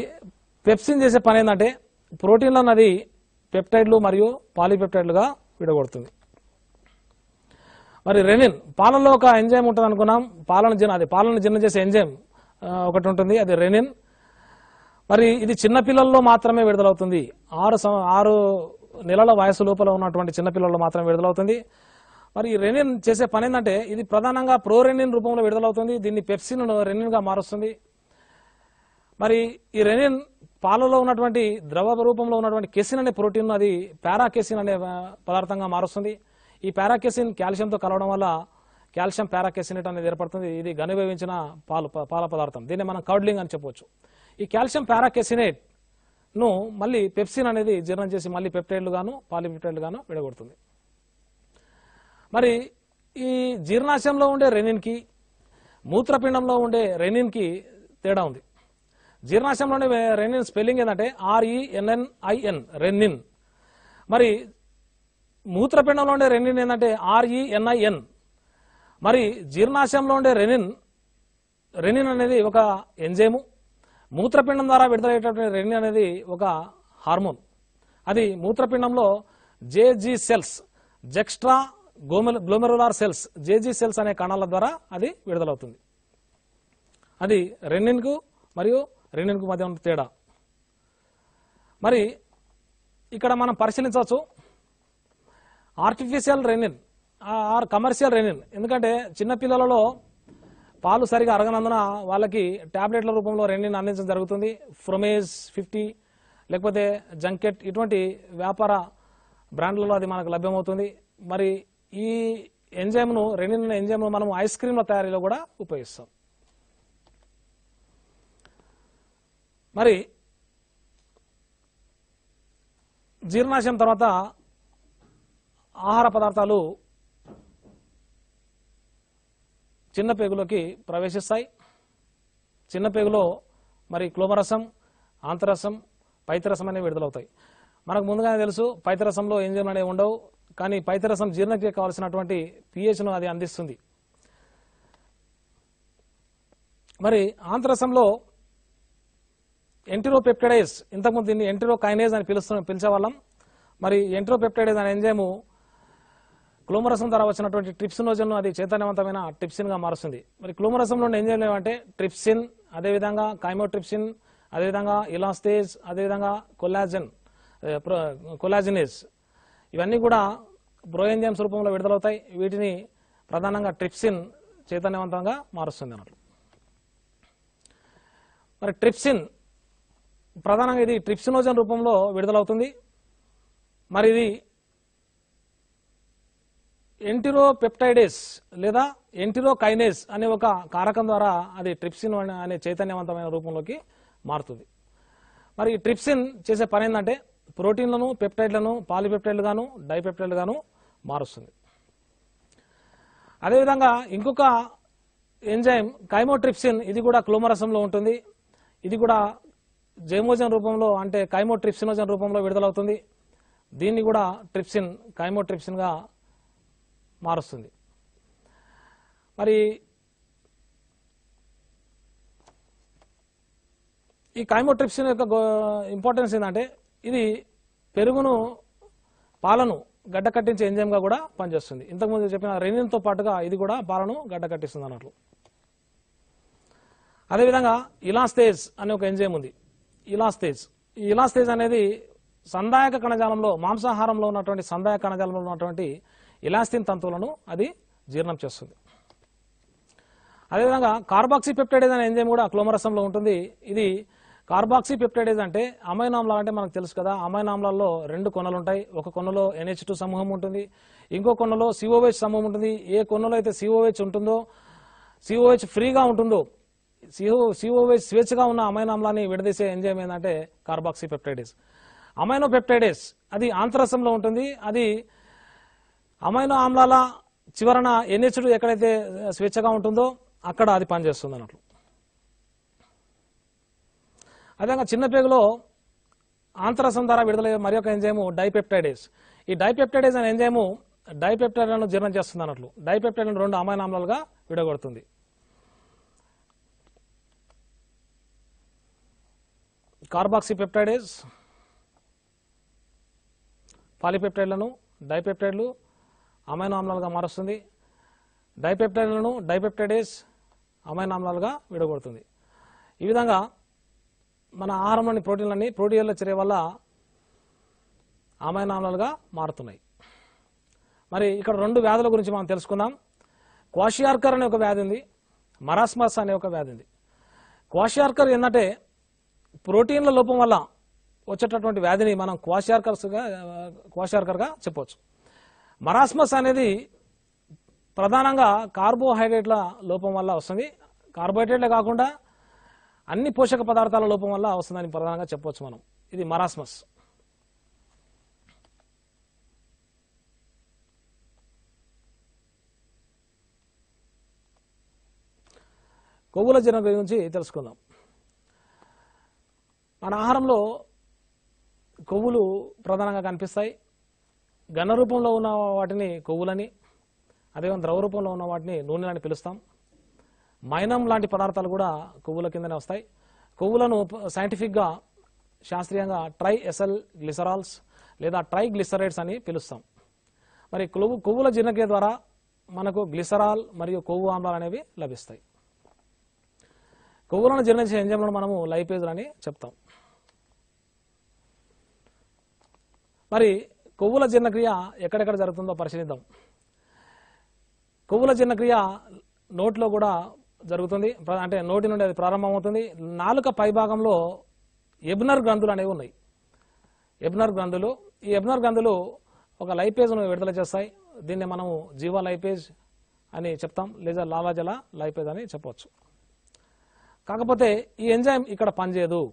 పెప్సిన్ చేసే పని ఏంటంటే ప్రోటీన్లను అది పెప్టైడ్లు మరియు పాలీపెప్టైడ్లుగా విడగొడుతుంది. మరి రెనిన్ పాలనలో ఒక ఎంజైమ్ ఉంటుంది అనుకున్నాం. పాలన జీర్ణ అది పాలన జీర్ణం చేసే ఎంజైమ్ ఒకటి ఉంటుంది. అది రెనిన్ మరి ఇది చిన్న పిల్లల్లో మాత్రమే విడుదలవుతుంది. ఆరు ఆరు నెలల వయసు లోపల ఉన్నటువంటి చిన్నపిల్లల్లో మాత్రమే విడుదలవుతుంది. మరి ఈ రెనిన్ చేసే పని ఏంటంటే ఇది ప్రధానంగా ప్రోరెనిన్ రూపంలో విడుదలవుతుంది దీన్ని పెప్సిన్ రెనిన్గా మారుస్తుంది. మరి ఈ రెనిన్ పాలలో ఉన్నటువంటి ద్రవ రూపంలో ఉన్నటువంటి కెసిన్ అనే ప్రోటీన్ అది పారాకెసిన్ అనే పదార్థంగా మారుస్తుంది. ఈ పారాకెసిన్ కాల్షియంతో కలవడం వల్ల కాల్షియం పారాకెసినేట్ అనేది ఏర్పడుతుంది. ఇది ఘనీభవించిన పాలు ప- పాల పదార్థం. దీన్ని మనం కౌడ్లింగ్ అని చెప్పవచ్చు ఈ కాల్షియం పారాకెసినేట్ను మళ్ళీ పెప్సిన్ అనేది జీర్ణం చేసి మళ్ళీ పెప్టైడ్లు గాను పాలిపెప్టైడ్లు గాను విడగొడుతుంది. మరి ఈ జీర్ణాశయంలో ఉండే రెనిన్కి మూత్రపిండంలో ఉండే రెనిన్కి తేడా ఉంది. జీర్ణాశయంలో ఉండే రెనిన్ స్పెల్లింగ్ ఏంటంటే ఆర్ఈఎన్ఎన్ఐఎన్ రెనిన్. మరి మూత్రపిండంలో ఉండే రెనిన్ ఏంటంటే ఆర్ఈఎన్ఐఎన్ మరి జీర్ణాశయంలో ఉండే రెనిన్ రెనిన్ అనేది ఒక ఎంజైము. మూత్రపిండం ద్వారా విడుదలయ్యేటటువంటి రెనిన్ అనేది ఒక హార్మోన్. అది మూత్రపిండంలో JG cells juxta Gomel glomerular cells JG cells అనే కణాల ద్వారా అది విడుదలవుతుంది. అది రెన్నిన్కు మరియు రెనిన్కు మధ్య ఉన్న తేడా. మరి ఇక్కడ మనం పరిశీలించవచ్చు. Artificial rennin or commercial rennin ఎందుకంటే చిన్నపిల్లలలో పాలు సరిగా అరగనందున వాళ్ళకి ట్యాబ్లెట్ల రూపంలో రెనిన్ అందించడం జరుగుతుంది. ఫ్రొమేజ్ ఫిఫ్టీ లేకపోతే జంకెట్ ఇటువంటి వ్యాపార బ్రాండ్లలో అది మనకు లభ్యమవుతుంది. మరి ఈ ఎంజైమ్ను రెనిన్ ఎంజైమ్ను మనం ఐస్ క్రీమ్ల తయారీలో కూడా ఉపయోగిస్తాం. మరి జీర్ణాశయం తర్వాత ఆహార పదార్థాలు చిన్న పేగులోకి ప్రవేశిస్తాయి. చిన్న పేగులో మరి క్లోమరసం ఆంతరసం పైతరసం అనేవి విడుదలవుతాయి. మనకు ముందుగానే తెలుసు పైతరసంలో ఎంజైమ్ అనేవి ఉండవు. కానీ పైతరసం జీర్ణక్రియ కావాల్సినటువంటి పిహెచ్ను అది అందిస్తుంది. మరి ఆంతరసంలో ఎంటిరోపెప్టైడేస్ ఇంతకుముందు దీన్ని ఎంటిరోకైనేజ్ అని పిలుస్తు పిలిచేవాళ్ళం. మరి ఎంట్రోపెప్టైడేజ్ అనే ఎంజైము క్లోమరసం ద్వారా వచ్చినటువంటి ట్రిప్సినోజన్ను అది చైతన్యవంతమైన ట్రిప్సిన్గా మారుస్తుంది. మరి క్లోమరసంలో ఉన్న ఎంజైమ్లు ఏమంటే ట్రిప్సిన్ అదేవిధంగా కైమోట్రిప్సిన్ అదేవిధంగా ఇలాస్టేజ్ అదేవిధంగా కొల్లాజన్ కొలాజినేజ్ ఇవన్నీ కూడా బ్రోఎంజైమ్స్ రూపంలో విడుదలవుతాయి. వీటిని ప్రధానంగా ట్రిప్సిన్ చైతన్యవంతంగా మారుస్తుంది అన్నట్లు మరి ట్రిప్సిన్ ప్రధానంగా ఇది ట్రిప్సినోజన్ రూపంలో విడుదలవుతుంది. మరి ఇది ఎంటిరోపెప్టైడేస్ లేదా ఎంటిరోకైనేస్ అనే ఒక కారకం ద్వారా అది ట్రిప్సిన్ అనే- అనే చైతన్యవంతమైన రూపంలోకి మారుతుంది. మరి ఈ ట్రిప్సిన్ చేసే పని ఏంటంటే ప్రోటీన్లను పెప్టైడ్లను పాలిపెప్టైడ్లుగాను డైపెప్టైడ్లుగాను మారుస్తుంది. అదేవిధంగా ఇంకొక ఎంజైమ్ కైమోట్రిప్సిన్ ఇది కూడా క్లోమరసంలో ఉంటుంది. ఇది కూడా జైమోజన్ రూపంలో అంటే కైమోట్రిప్సినోజన్ రూపంలో విడుదలవుతుంది. దీన్ని కూడా ట్రిప్సిన్ కైమోట్రిప్సిన్గా మారుస్తుంది. మరి ఈ కైమోట్రిప్సిన్ యొక్క ఇంపార్టెన్స్ ఏంటంటే ఇది పెరుగును పాలను గడ్డ కట్టించే ఎంజైమ్గా కూడా పనిచేస్తుంది. ఇంతకుముందు చెప్పిన రెనిన్తో పాటుగా ఇది కూడా పాలను గడ్డ కట్టిస్తుంది అన్నట్లు. అదేవిధంగా ఇలాస్తేజ్ అనే ఒక ఎంజైమ్ ఉంది. ఇలాస్తేజ్. ఈ ఇలాస్తేజ్ అనేది సందాయక కణజాలంలో మాంసాహారంలో ఉన్నటువంటి సందాయక కణజాలంలో ఉన్నటువంటి ఇలాస్టిన్ తంతువులను అది జీర్ణం చేస్తుంది. అదేవిధంగా కార్బాక్సీపెప్టైడ్ అనే ఎంజైమ్ కూడా క్లోమరసంలో ఉంటుంది. ఇది కార్బాక్సీ పెప్టైడేజ్ అంటే అమైనామ్లా అంటే మనకు తెలుసు కదా. అమైనామ్లలో ఆమ్లాల్లో రెండు కొనలు ఉంటాయి ఒక కొనలో ఎన్హెచ్ టూ సమూహం ఉంటుంది. ఇంకో కొనలో సిఓహెచ్ సమూహం ఉంటుంది. ఏ కొనలో అయితే సిఓహెచ్ ఉంటుందో సిఓహెచ్ ఫ్రీగా ఉంటుందో C O C O H స్వేచ్ఛగా ఉన్న అమైనో ఆమ్లాన్ని విడదీసే ఎంజైమ్ ఏంటంటే కార్బాక్సీ పెప్టైడేజ్ అమైనో పెప్టైడేజ్ అది ఆంతరసంలో ఉంటుంది. అది అమైనో ఆమ్లాల చివరన ఎన్హెచ్ ఎక్కడైతే స్వేచ్ఛగా ఉంటుందో అక్కడ అది పనిచేస్తుంది అన్నట్లు. అదేవిధంగా చిన్న పేగులో ఆంతరసం ద్వారా విడుదలయ్యే మరి ఒక ఎంజైము డైపెప్టైడేస్. ఈ డైపెప్టైడేస్ అనే ఎంజైము డైపెప్టైడ్లను జీర్ణం చేస్తుంది అన్నట్లు. డైపెప్టైడ్లను రెండు అమైనామ్లాలుగా విడగొడుతుంది. కార్బాక్సిపెప్టైడేస్ పాలిపెప్టైడ్లను డైపెప్టైడ్లు అమైనో ఆమ్లాలుగా మారుస్తుంది. డైపెప్టైడ్లను డైపెప్టైడేస్ అమైనో ఆమ్లాలుగా విడగొడుతుంది. ఈ విధంగా మన ఆహారంలోని ప్రోటీన్లన్నీ ప్రోటీన్ల చర్య వల్ల అమైనో మారుతున్నాయి. మరి ఇక్కడ రెండు వ్యాధుల గురించి మనం తెలుసుకుందాం. క్వాషియార్కర్ అనే ఒక వ్యాధి ఉంది. మరాస్మస్ అనే ఒక వ్యాధి ఉంది. క్వాషియార్కర్ ఏంటంటే ప్రోటీన్ల లోపం వల్ల వచ్చేటటువంటి వ్యాధిని మనం క్వాషియార్కర్స్గా క్వాషియార్కర్గా చెప్పవచ్చు. మరాస్మస్ అనేది ప్రధానంగా కార్బోహైడ్రేట్ల లోపం వల్ల వస్తుంది. కార్బోహైడ్రేట్లే కాకుండా అన్ని పోషక పదార్థాల లోపం వల్ల వస్తుందని ప్రధానంగా చెప్పవచ్చు మనం. ఇది మరాస్మస్. కొవ్వుల జీర్ణ గురించి తెలుసుకుందాం. మన ఆహారంలో కొవ్వులు ప్రధానంగా కనిపిస్తాయి. ఘన రూపంలో ఉన్న వాటిని కొవ్వులని అదేవిధంగా ద్రవ రూపంలో ఉన్న వాటిని నూనెలని పిలుస్తాం. మైనం లాంటి పదార్థాలు కూడా కొవ్వుల కిందనే వస్తాయి. కొవ్వులను సైంటిఫిక్గా శాస్త్రీయంగా ట్రై ఎసల్ గ్లిసరాల్స్ లేదా ట్రై గ్లిసరైడ్స్ అని పిలుస్తాం. మరి కొవ్వు కొవ్వుల జీర్ణక్రియ ద్వారా మనకు గ్లిసరాల్ మరియు కొవ్వు ఆమ్లాలు అనేవి లభిస్తాయి. కొవ్వులను జీర్ణించే ఎంజైమ్లను మనము లైపేజ్లు అని చెప్తాం. మరి కొవ్వుల జీర్ణక్రియ ఎక్కడెక్కడ జరుగుతుందో పరిశీలిద్దాం. కొవ్వుల జీర్ణక్రియ నోట్లో కూడా జరుగుతుంది. ప్ర- అంటే నోటి నుండి అది ప్రారంభమవుతుంది. నాలుక పైభాగంలో ఎబ్నర్ గ్రంథులు అనేవి ఉన్నాయి. ఎబ్నర్ గ్రంథులు ఈ ఎబ్నర్ గ్రంథులు ఒక లైపేజ్ను విడుదల చేస్తాయి. దీన్ని మనము జీవ లైపేజ్ అని చెప్తాం లేదా లాలాజల లైపేజ్ అని చెప్పవచ్చు. కాకపోతే ఈ ఎంజైమ్ ఇక్కడ పనిచేయదు.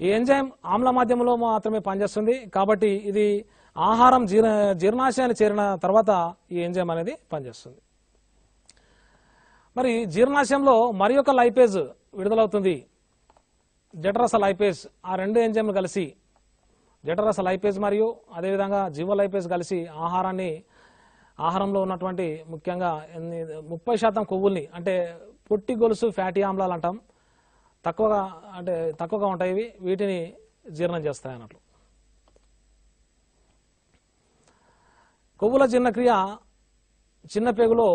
ఈ ఎంజైమ్ ఆమ్ల మాధ్యమంలో మాత్రమే పనిచేస్తుంది. కాబట్టి ఇది ఆహారం జీర్ణ జీర్ణాశయాన్ని చేరిన తర్వాత ఈ ఎంజైమ్ అనేది పనిచేస్తుంది. మరి జీర్ణాశయంలో మరి ఒక లైపేజ్ విడుదలవుతుంది. జఠరస లైపేజ్ ఆ రెండు ఎంజైమ్లు కలిసి జఠరస లైపేజ్ మరియు అదేవిధంగా జీవ లైపేజ్ కలిసి ఆహారాన్ని ఆహారంలో ఉన్నటువంటి ముఖ్యంగా ముప్పై శాతం కొవ్వుల్ని అంటే పొట్టి గొలుసు ఫ్యాటీ ఆమ్లాలు అంటాం. తక్కువగా అంటే తక్కువగా ఉంటాయి. ఇవి వీటిని జీర్ణం చేస్తాయి అన్నట్లు. కొవ్వుల జీర్ణక్రియ చిన్న పేగులో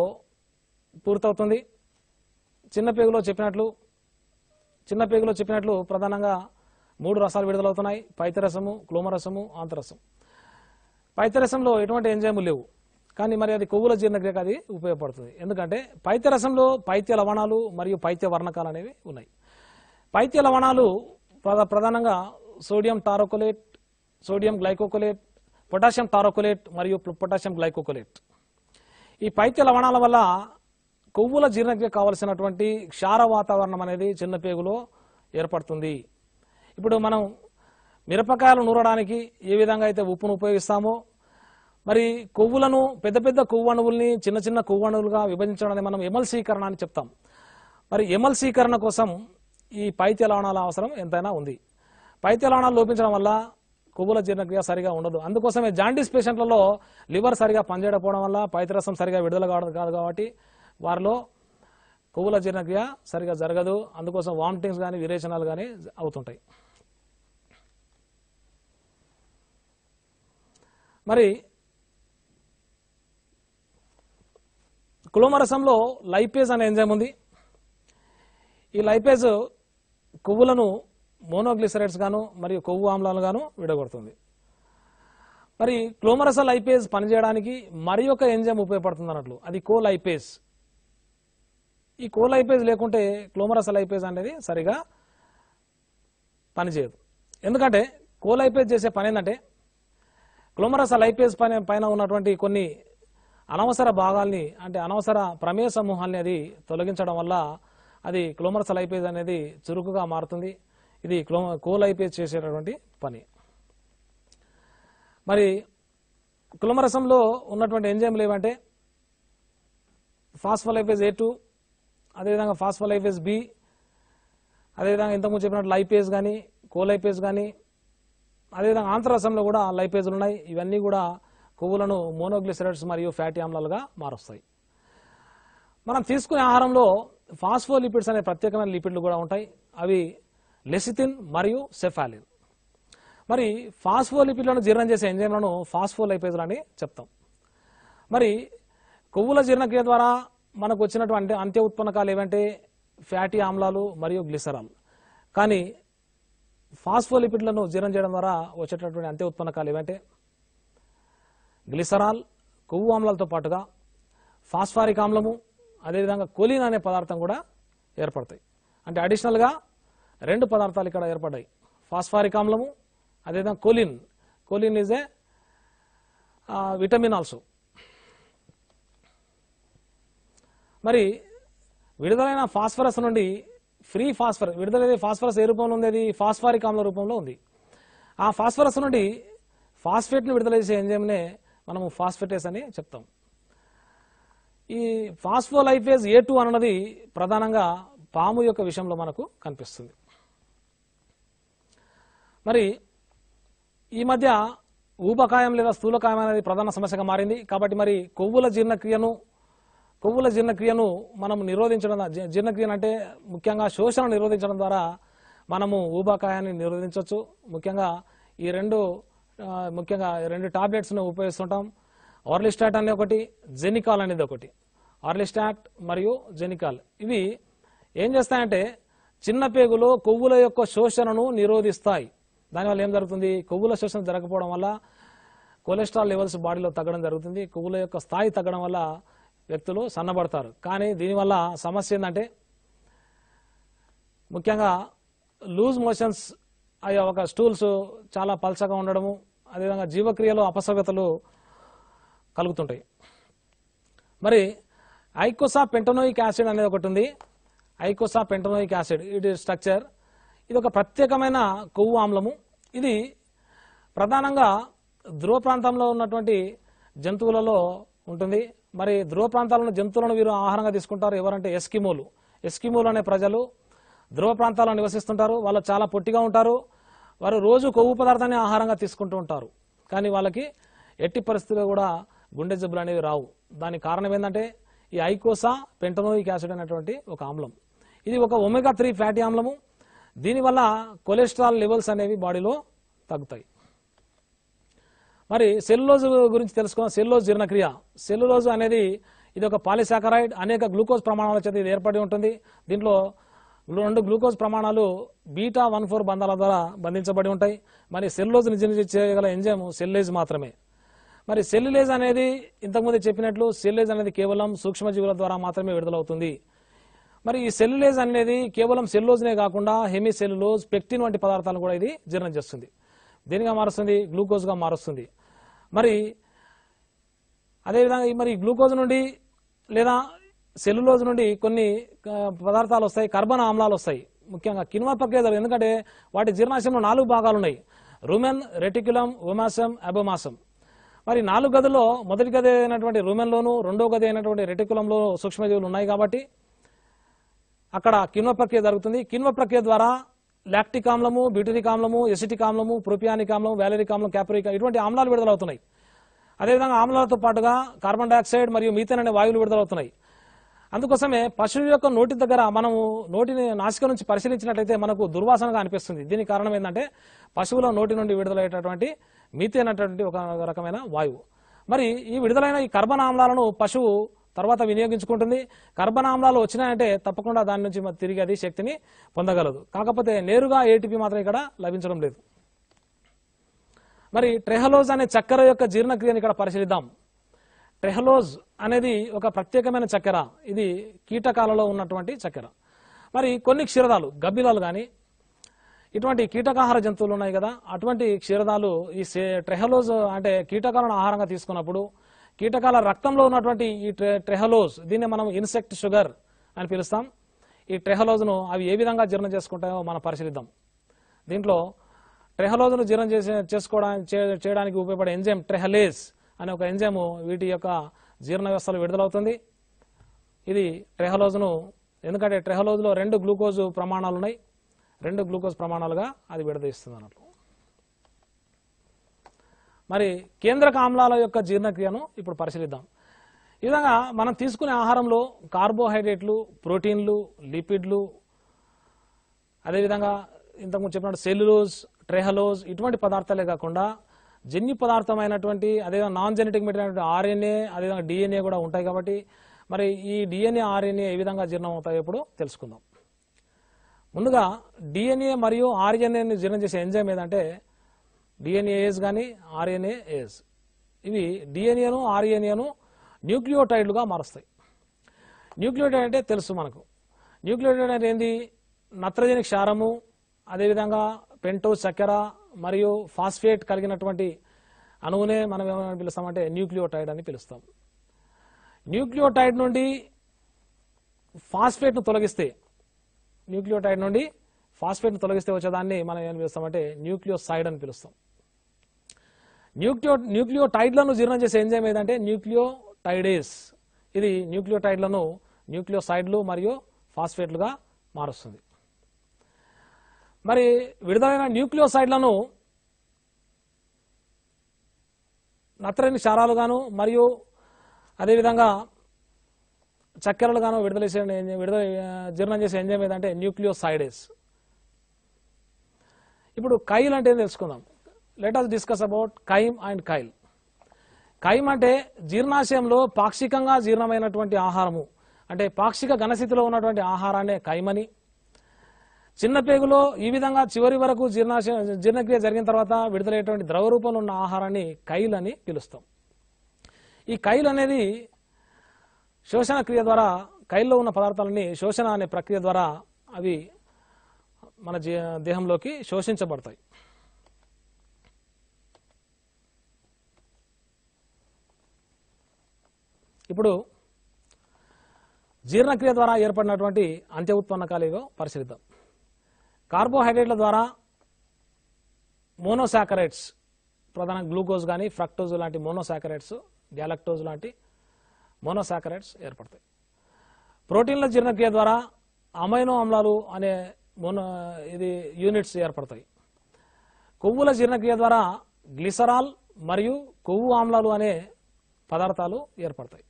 పూర్తవుతుంది. చిన్న పేగులో చెప్పినట్లు చిన్న పేగులో చెప్పినట్లు ప్రధానంగా మూడు రసాలు విడుదలవుతున్నాయి. పైత్యరసము క్లోమరసము ఆంతరసం పైతరసంలో ఎటువంటి ఎంజైములు లేవు. కానీ మరి అది కొవ్వుల జీర్ణక్రియకు అది ఉపయోగపడుతుంది. ఎందుకంటే పైత్యరసంలో పైత్య లవణాలు మరియు పైత్య వర్ణకాలు అనేవి ఉన్నాయి. పైత్య లవణాలు ప్రధా- ప్రధానంగా sodium taurocholate sodium glycocholate potassium taurocholate మరియు పొటాషియం గ్లైకోకోలేట్. ఈ పైత్య లవణాల వల్ల కొవ్వుల జీర్ణక్రియ కావలసినటువంటి క్షార వాతావరణం అనేది చిన్న పేగులో ఏర్పడుతుంది. ఇప్పుడు మనం మిరపకాయలు నూరడానికి ఏ విధంగా అయితే ఉప్పును ఉపయోగిస్తామో మరి కొవ్వులను పెద్ద పెద్ద కొవ్వు అణువుల్ని చిన్న చిన్న కొవ్వు అణువులుగా మనం ఎమల్సీకరణ అని చెప్తాం. మరి ఎమల్సీకరణ కోసం ఈ పైత్య లవణాల అవసరం ఎంతైనా ఉంది. పైత్య లవణాలు లోపించడం వల్ల కొవ్వుల జీర్ణక్రియ సరిగా ఉండదు. అందుకోసమే జాండీస్ పేషెంట్లలో లివర్ సరిగా పనిచేయకపోవడం వల్ల పైత్యరసం సరిగా విడుదల కావడం కాదు కాబట్టి వారిలో కొవ్వుల జీర్ణక్రియ సరిగా జరగదు. అందుకోసం వామిటింగ్స్ కానీ విరేచనాలు కానీ అవుతుంటాయి. మరి కులోమరసంలో లైపేజ్ అనే ఎంజైమ్ ఉంది. ఈ లైపేజ్ కొవ్వులను మోనోగ్లిసరైడ్స్ గాను మరియు కొవ్వు ఆమ్లాలు గాను విడగొడుతుంది. మరి క్లోమరస లైపేజ్ పనిచేయడానికి మరి ఒక ఎంజైమ్ ఉపయోగపడుతుంది అన్నట్లు అది కోలైపేజ్ ఈ కోలైపేజ్ లేకుంటే క్లోమరస్ లైపేజ్ అనేది సరిగా పనిచేయదు. ఎందుకంటే కోలైపేజ్ చేసే పని ఏంటంటే క్లోమరస్ లైపేజ్ పైన పైన ఉన్నటువంటి కొన్ని అనవసర భాగాల్ని అంటే అనవసర ప్రమేయ సమూహాల్ని అది తొలగించడం వల్ల అది క్లోమరస్ లైపేజ్ అనేది చురుకుగా మారుతుంది. ఇది క్లో కోలైపేజ్ చేసేటటువంటి పని. మరి క్లోమరసంలో ఉన్నటువంటి ఎంజైమ్లు ఏమంటే ఫాస్ఫోలైపేజ్ ఏ టూ అదేవిధంగా ఫాస్ఫోలైపేజ్ బి అదేవిధంగా ఇంతకుముందు చెప్పినట్టు లైపేజ్ కానీ కోలైపేజ్ కానీ అదేవిధంగా ఆంధ్రరసంలో కూడా లైపేజ్లు ఉన్నాయి. ఇవన్నీ కూడా కొవ్వులను మోనోగ్లిసరైడ్స్ మరియు ఫ్యాటీ ఆమ్లాలుగా మారుస్తాయి. మనం తీసుకునే ఆహారంలో ఫాస్ఫోలిపిడ్స్ అనే ప్రత్యేకమైన లిపిడ్లు కూడా ఉంటాయి. అవి లెసిథిన్ మరియు సెఫాలిన్. మరి ఫాస్ఫోలిపిడ్లను జీర్ణం చేసే ఎంజైమ్లను ఫాస్ఫోలైపేజ్లు అని చెప్తాం. మరి కొవ్వుల జీర్ణక్రియ ద్వారా మనకు వచ్చినటువంటి అంత్య ఉత్పన్నకాలు ఏవంటే ఫ్యాటీ ఆమ్లాలు మరియు గ్లిసరాల్ కానీ ఫాస్ఫోలిపిడ్లను జీర్ణం చేయడం ద్వారా వచ్చేటటువంటి అంత్య ఉత్పన్నకాలు ఏవంటే గ్లిసరాల్ కొవ్వు ఆమ్లాలతో పాటుగా ఫాస్ఫారిక్ ఆమ్లము అదేవిధంగా కొలిన్ అనే పదార్థం కూడా ఏర్పడతాయి. అంటే అడిషనల్గా రెండు పదార్థాలు ఇక్కడ ఏర్పడ్డాయి. ఫాస్ఫారిక్ ఆమ్లము అదేవిధంగా choline. Choline is a vitamin also. మరి విడుదలైన ఫాస్ఫరస్ నుండి ఫ్రీ ఫాస్ఫరస్ విడుదలైన ఫాస్ఫరస్ ఏ రూపంలో ఉంది అది? ఫాస్ఫారిక్ ఆమ్ల రూపంలో ఉంది. ఆ ఫాస్ఫరస్ నుండి ఫాస్ఫేట్ను విడుదల చేసే ఎంజైమ్నే మనము ఫాస్ఫేటేస్ అని చెప్తాం. ఈ ఫాస్ఫోలైఫేజ్ ఏ టూ అన్నది ప్రధానంగా పాము యొక్క విషయంలో మనకు కనిపిస్తుంది. మరి ఈ మధ్య ఊబకాయం లేదా స్థూలకాయం అనేది ప్రధాన సమస్యగా మారింది. కాబట్టి మరి కొవ్వుల జీర్ణక్రియను కొవ్వుల జీర్ణక్రియను మనం నిరోధించడం జీ- జీర్ణక్రియను అంటే ముఖ్యంగా శోషణ నిరోధించడం ద్వారా మనము ఊబకాయాన్ని నిరోధించవచ్చు. ముఖ్యంగా ఈ రెండు ముఖ్యంగా రెండు టాబ్లెట్స్ను ఉపయోగిస్తుంటాం. ఆర్లిస్టాట్ అనే ఒకటి జెనికాల్ అనేది ఒకటి. ఆర్లిస్టాట్ మరియు జెనికాల్. ఇవి ఏం చేస్తాయంటే చిన్న పేగులో కొవ్వుల యొక్క శోషణను నిరోధిస్తాయి. దానివల్ల ఏం జరుగుతుంది? కొవ్వుల శోషణ జరగకపోవడం వల్ల కొలెస్ట్రాల్ లెవెల్స్ బాడీలో తగ్గడం జరుగుతుంది. కొవ్వుల యొక్క స్థాయి తగ్గడం వల్ల వ్యక్తులు సన్నబడతారు. కానీ దీనివల్ల సమస్య ఏంటంటే ముఖ్యంగా లూజ్ మోషన్స్ అయ్యే ఒక స్టూల్స్ చాలా పల్చగా ఉండడము అదేవిధంగా జీవక్రియలో అపసవ్యతలు కలుగుతుంటాయి. మరి ఐకోసా పెంటనోయిక్ యాసిడ్ అనేది ఒకటి ఉంది. ఐకోసా పెంటనోయిక్ యాసిడ్ ఇది స్ట్రక్చర్. ఇది ఒక ప్రత్యేకమైన కొవ్వు ఆమ్లము. ఇది ప్రధానంగా ధ్రువ ప్రాంతంలో ఉన్నటువంటి జంతువులలో ఉంటుంది. మరి ధ్రువ ప్రాంతాలను జంతువులను వీరు ఆహారంగా తీసుకుంటారు. ఎవరంటే ఎస్కిమోలు. ఎస్కిమోలు అనే ప్రజలు ధ్రువ ప్రాంతాల్లో నివసిస్తుంటారు. వాళ్ళు చాలా పొట్టిగా ఉంటారు. వారు రోజు కొవ్వు పదార్థాన్ని ఆహారంగా తీసుకుంటూ ఉంటారు. కానీ వాళ్ళకి ఎట్టి పరిస్థితుల్లో కూడా గుండె జబ్బులు అనేవి రావు. దానికి కారణం ఏంటంటే ఈ ఐకోసా పెంటనోయిక్ యాసిడ్ అనేటువంటి ఒక ఆమ్లం. ఇది ఒక ఒమేగా త్రీ ఫ్యాటీ ఆమ్లము. దీనివల్ల కొలెస్ట్రాల్ లెవెల్స్ అనేవి బాడీలో తగ్గుతాయి. మరి సెల్లోజ్ గురించి తెలుసుకున్నాం సెల్లోజ్ జీర్ణక్రియ. సెల్యులోజ్ అనేది ఇది ఒక పాలిసాకరైడ్ అనేక గ్లూకోజ్ ప్రమాణాల చేత ఇది ఏర్పడి ఉంటుంది. దీంట్లో రెండు గ్లూకోజ్ ప్రమాణాలు బీటా వన్ ఫోర్ బంధాల ద్వారా బంధించబడి ఉంటాయి. మరి సెల్లోజ్ నిజ చేయగల ఎంజైమ్ సెల్లేజ్ మాత్రమే. మరి సెల్యులేజ్ అనేది ఇంతకుముందు చెప్పినట్లు సెల్యులేజ్ అనేది కేవలం సూక్ష్మజీవుల ద్వారా మాత్రమే విడుదలవుతుంది. మరి ఈ సెల్యులేజ్ అనేది కేవలం సెల్లోజ్నే కాకుండా హెమీ సెల్యులోజ్ పెక్టిన్ వంటి పదార్థాలను కూడా ఇది జీర్ణం చేస్తుంది. దేనిగా మారుస్తుంది? గ్లూకోజ్గా మారుస్తుంది. మరి అదేవిధంగా ఈ మరి గ్లూకోజ్ నుండి లేదా సెల్యులోజ్ నుండి కొన్ని పదార్థాలు వస్తాయి కర్బన ఆమ్లాలు వస్తాయి. ముఖ్యంగా కిన్వా ప్రక్రియ ఎందుకంటే వాటి జీర్ణాశయంలో నాలుగు భాగాలు ఉన్నాయి. రుమెన్ రెటిక్యులం ఉమాసం అబోమాసం మరి నాలుగు గదుల్లో మొదటి గది అయినటువంటి రుమెన్లోను రెండో గది అయినటువంటి రెటికులంలో సూక్ష్మజీవులు ఉన్నాయి కాబట్టి అక్కడ కిన్వ ప్రక్రియ జరుగుతుంది. కిన్వ ప్రక్రియ ద్వారా లాక్టిక్ ఆమ్లము బ్యూటరిక్ ఆమ్లము ఎసిటిక్ ఆమ్లము ప్రొపియానిక్ ఆమ్లం వ్యాలరిక్ ఆమ్లం క్యాపరిక్ ఇటువంటి ఆమ్లాలు విడుదలవుతున్నాయి అదేవిధంగా ఆమ్లాలతో పాటుగా కార్బన్ డైఆక్సైడ్ మరియు మీథేన్ అనే వాయువులు విడుదలవుతున్నాయి అందుకోసమే పశువు యొక్క నోటి దగ్గర మనము నోటిని నాసిక నుంచి పరిశీలించినట్లయితే మనకు దుర్వాసనగా అనిపిస్తుంది. దీనికి కారణం ఏంటంటే పశువుల నోటి నుండి విడుదలయ్యేటటువంటి మీథేన్ అనేటువంటి ఒక రకమైన వాయువు. మరి ఈ విడుదలైన ఈ కర్బన ఆమ్లాలను పశువు తర్వాత వినియోగించుకుంటుంది. కర్బన ఆమ్లాలు వచ్చినాయంటే తప్పకుండా దాని నుంచి మరి తిరిగి అది శక్తిని పొందగలదు. కాకపోతే నేరుగా ఏటీపీ మాత్రం ఇక్కడ లభించడం లేదు. మరి ట్రెహలోజ్ అనే చక్కెర యొక్క జీర్ణక్రియను ఇక్కడ పరిశీలిద్దాం. ట్రెహలోజ్ అనేది ఒక ప్రత్యేకమైన చక్కెర. ఇది కీటకాలలో ఉన్నటువంటి చక్కెర. మరి కొన్ని క్షీరదాలు గబ్బిలాలు కానీ ఇటువంటి కీటకాహార జంతువులు ఉన్నాయి కదా. అటువంటి క్షీరదాలు ఈ సే- ట్రెహలోజ్ అంటే కీటకాలను ఆహారంగా తీసుకున్నప్పుడు కీటకాల రక్తంలో ఉన్నటువంటి ఈ ట్రె- ట్రెహలోజ్ దీన్ని మనం ఇన్సెక్ట్ షుగర్ అని పిలుస్తాం. ఈ ట్రెహలోజ్ను అవి ఏ విధంగా జీర్ణం చేసుకుంటాయో మనం పరిశీలిద్దాం. దీంట్లో ట్రెహలోజ్ను జీర్ణం చేసే చేసుకోవడానికి చేయడానికి ఉపయోగపడే ఎంజైమ్ ట్రెహలేజ్ అనే ఒక ఎంజైమ్ వీటి యొక్క జీర్ణ వ్యవస్థలో విడుదలవుతుంది. ఇది ట్రెహలోజ్ను ఎందుకంటే ట్రెహలోజ్లో రెండు గ్లూకోజ్ ప్రమాణాలు ఉన్నాయి రెండు గ్లూకోజ్ ప్రమాణాలుగా అది విడదీస్తుంది అన్నట్లు. మరి కేంద్రక ఆమ్లాల యొక్క జీర్ణక్రియను ఇప్పుడు పరిశీలిద్దాం. ఈ విధంగా మనం తీసుకునే ఆహారంలో కార్బోహైడ్రేట్లు ప్రోటీన్లు లిపిడ్లు అదేవిధంగా ఇంతకుముందు చెప్పినట్టు సెల్యులోజ్ ట్రెహలోజ్ ఇటువంటి పదార్థాలే కాకుండా జన్యు పదార్థమైనటువంటి అదేవిధంగా నాన్ జెనెటిక్ మెటీరియల్ ఆర్ఎన్ఏ అదేవిధంగా డిఎన్ఏ కూడా ఉంటాయి కాబట్టి మరి ఈ డిఎన్ఏ ఆర్ఎన్ఏ ఏ విధంగా జీర్ణం అవుతాయో ఇప్పుడు తెలుసుకుందాం. ముందుగా డిఎన్ఏ మరియు ఆర్ఎన్ఏని జీర్ణం చేసే ఎంజైమ్ ఏదంటే డిఎన్ఏఎస్ కానీ ఆర్ఎన్ఏఎస్ ఇవి డిఎన్ఏను ఆర్ఎన్ఏను న్యూక్లియోటైడ్లుగా మారుస్తాయి. న్యూక్లియోటైడ్ అంటే తెలుసు మనకు. న్యూక్లియోటైడ్ అంటే ఏంది? నత్రజని క్షారము అదేవిధంగా పెంటో చక్కెర మరియు ఫాస్ఫేట్ కలిగినటువంటి అణువునే మనం ఏమని పిలుస్తామంటే న్యూక్లియోటైడ్ అని పిలుస్తాం. న్యూక్లియోటైడ్ నుండి ఫాస్ఫేట్ను తొలగిస్తే న్యూక్లియోటైడ్ నుండి ఫాస్ఫేట్ను తొలగిస్తే వచ్చేదాన్ని మనం ఏం పిలుస్తామంటే న్యూక్లియోసైడ్ అని పిలుస్తాం. న్యూక్లియో న్యూక్లియోటైడ్లను జీర్ణం చేసే ఎంజైమ్ ఏదంటే న్యూక్లియోటైడేస్. ఇది న్యూక్లియోటైడ్లను న్యూక్లియోసైడ్లు మరియు ఫాస్ఫేట్లుగా మారుస్తుంది. మరి విడుదలైన న్యూక్లియోసైడ్లను నత్రని క్షారాలుగాను మరియు అదేవిధంగా చక్కెరలుగాను విడుదల చేసే విడుదల జీర్ణం చేసే ఎంజైమ్ ఏదంటే న్యూక్లియోసైడేస్. ఇప్పుడు కైల్ అంటే తెలుసుకుందాం. Let us discuss about chyme and chyle. Chyme అంటే జీర్ణాశయంలో పాక్షికంగా జీర్ణమైనటువంటి ఆహారము. అంటే పాక్షిక ఘనస్థితిలో ఉన్నటువంటి ఆహారాన్ని కైమని చిన్న పేగులో ఈ విధంగా చివరి వరకు జీర్ణాశయ జీర్ణక్రియ జరిగిన తర్వాత విడుదలయ్యేటువంటి ద్రవ రూపంలో ఉన్న ఆహారాన్ని కైల్ అని పిలుస్తాం. ఈ కైల్ అనేది శోషణ క్రియ ద్వారా కైల్లో ఉన్న పదార్థాలని శోషణ అనే ప్రక్రియ ద్వారా అవి మన దేహంలోకి శోషించబడతాయి. ఇప్పుడు జీర్ణక్రియ ద్వారా ఏర్పడినటువంటి అంత్య ఉత్పన్న ఏవో పరిశీలిద్దాం. కార్బోహైడ్రేట్ల ద్వారా మోనోసాకరైట్స్ ప్రధాన గ్లూకోజ్ కానీ ఫ్రక్టోజ్ లాంటి మోనోసాకరైట్స్ గ్యాలక్టోజ్ లాంటి మోనోసాకరైట్స్ ఏర్పడతాయి. ప్రోటీన్ల జీర్ణక్రియ ద్వారా అమైనో ఆమ్లాలు అనే మోనో ఇది యూనిట్స్ ఏర్పడతాయి. కొవ్వుల జీర్ణక్రియ ద్వారా గ్లిసరాల్ మరియు కొవ్వు ఆమ్లాలు అనే పదార్థాలు ఏర్పడతాయి.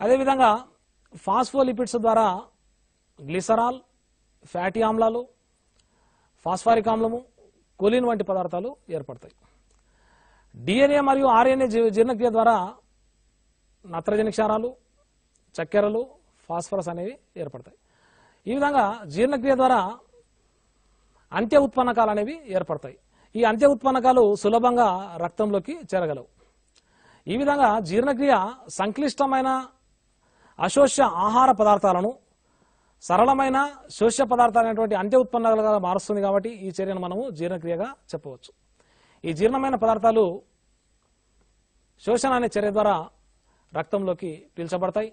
అదేవిధంగా ఫాస్ఫోలిపిడ్స్ ద్వారా గ్లిసరాల్ ఫ్యాటీ ఆమ్లాలు ఫాస్ఫారిక్ ఆమ్లము కొలిన్ వంటి పదార్థాలు ఏర్పడతాయి. డిఎన్ఏ మరియు ఆర్ఎన్ఏ జీ- జీర్ణక్రియ ద్వారా నత్రజని క్షారాలు చక్కెరలు ఫాస్ఫరస్ అనేవి ఏర్పడతాయి. ఈ విధంగా జీర్ణక్రియ ద్వారా అంత్య ఉత్పన్నకాలు అనేవి ఏర్పడతాయి. ఈ అంత్య ఉత్పన్నకాలు సులభంగా రక్తంలోకి చేరగలవు. ఈ విధంగా జీర్ణక్రియ సంక్లిష్టమైన అశోష్య ఆహార పదార్థాలను సరళమైన శోష్య పదార్థాలైనటువంటి అంత్య ఉత్పన్నాలుగా మారుస్తుంది కాబట్టి ఈ చర్యను మనము జీర్ణక్రియగా చెప్పవచ్చు. ఈ జీర్ణమైన పదార్థాలు శోషణ అనే చర్య ద్వారా రక్తంలోకి పీల్చబడతాయి.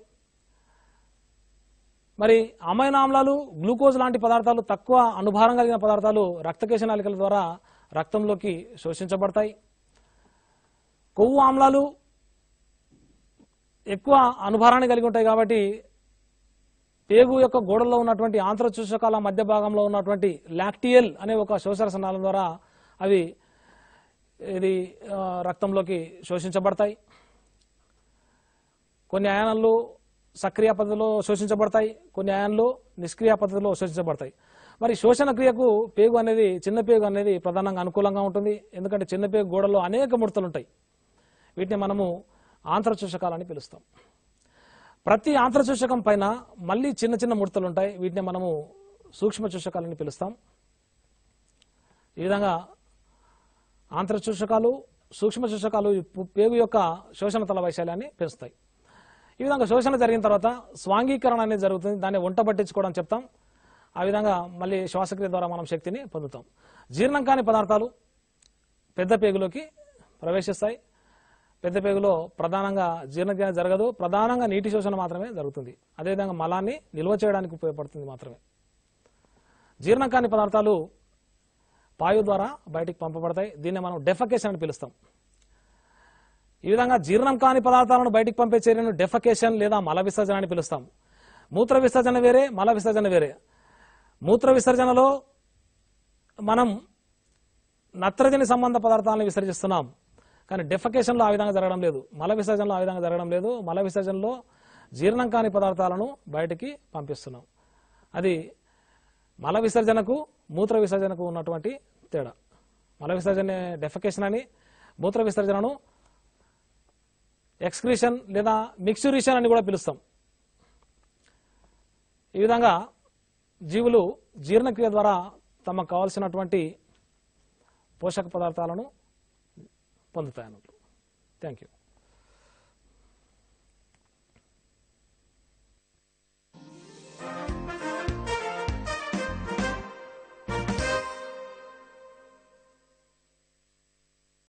మరి అమైనో ఆమ్లాలు గ్లూకోజ్ లాంటి పదార్థాలు తక్కువ అనుభారం కలిగిన పదార్థాలు రక్తకేశ నాళికల ద్వారా రక్తంలోకి శోషించబడతాయి. కొవ్వు ఆమ్లాలు ఎక్కువ అనుభారాన్ని కలిగి ఉంటాయి కాబట్టి పేగు యొక్క గోడల్లో ఉన్నటువంటి ఆంత్రచూషకాల మధ్య భాగంలో ఉన్నటువంటి లాక్టియల్ అనే ఒక శోషరసనాల ద్వారా అవి ఇది రక్తంలోకి శోషించబడతాయి. కొన్ని అయానాలు సక్రియ పద్ధతిలో శోషించబడతాయి కొన్ని అయాన్లు నిష్క్రియ పద్ధతిలో శోషించబడతాయి. మరి శోషణ క్రియకు పేగు అనేది చిన్న పేగు అనేది ప్రధానంగా అనుకూలంగా ఉంటుంది. ఎందుకంటే చిన్న పేగు గోడలో అనేక ముడతలు ఉంటాయి వీటిని మనము ఆంధ్రచూషకాలని పిలుస్తాం. ప్రతి ఆంధ్రచూషకం పైన మళ్ళీ చిన్న చిన్న ముడతలు ఉంటాయి వీటిని మనము సూక్ష్మ చూషకాలని పిలుస్తాం. ఈ విధంగా ఆంధ్రచూషకాలు సూక్ష్మ చూషకాలు పేగు యొక్క శోషణ తల వైశాల్యాన్ని పెంచుతాయి. ఈ విధంగా శోషణ జరిగిన తర్వాత స్వాంగీకరణ అనేది జరుగుతుంది. దాన్ని వంట పట్టించుకోవడం చెప్తాం. ఆ విధంగా మళ్ళీ శ్వాసక్రియ ద్వారా మనం శక్తిని పొందుతాం. జీర్ణం కాని పదార్థాలు పెద్ద పేగులోకి ప్రవేశిస్తాయి. పెద్ద పేగులో ప్రధానంగా జీర్ణక్రియ జరగదు. ప్రధానంగా నీటి శోషణ మాత్రమే జరుగుతుంది. అదేవిధంగా మలాన్ని నిల్వ చేయడానికి ఉపయోగపడుతుంది మాత్రమే. జీర్ణం కాని పదార్థాలు పాయు ద్వారా బయటికి పంపబడతాయి. దీన్ని మనం డెఫకేషన్ అని పిలుస్తాం. ఈ విధంగా జీర్ణం కాని పదార్థాలను బయటికి పంపే చర్యను డెఫకేషన్ లేదా మల విసర్జన అని పిలుస్తాం. మూత్ర విసర్జన వేరే మల విసర్జన వేరే. మూత్ర విసర్జనలో మనం నత్రజని సంబంధ పదార్థాలను విసర్జిస్తున్నాం. కానీ డెఫకేషన్లో ఆ విధంగా జరగడం లేదు. మల విసర్జనలో ఆ విధంగా జరగడం లేదు. మల విసర్జనలో జీర్ణం కాని పదార్థాలను బయటికి పంపిస్తున్నాం. అది మల విసర్జనకు మూత్ర విసర్జనకు ఉన్నటువంటి తేడా. మల విసర్జన డెఫకేషన్ అని మూత్ర విసర్జనను ఎక్స్క్రిషన్ లేదా మిక్సురిషన్ అని కూడా పిలుస్తాం. ఈ విధంగా జీవులు జీర్ణక్రియ ద్వారా తమకు కావాల్సినటువంటి పోషక పదార్థాలను పొందుతాయి అన్నట్లు థ్యాంక్ యూ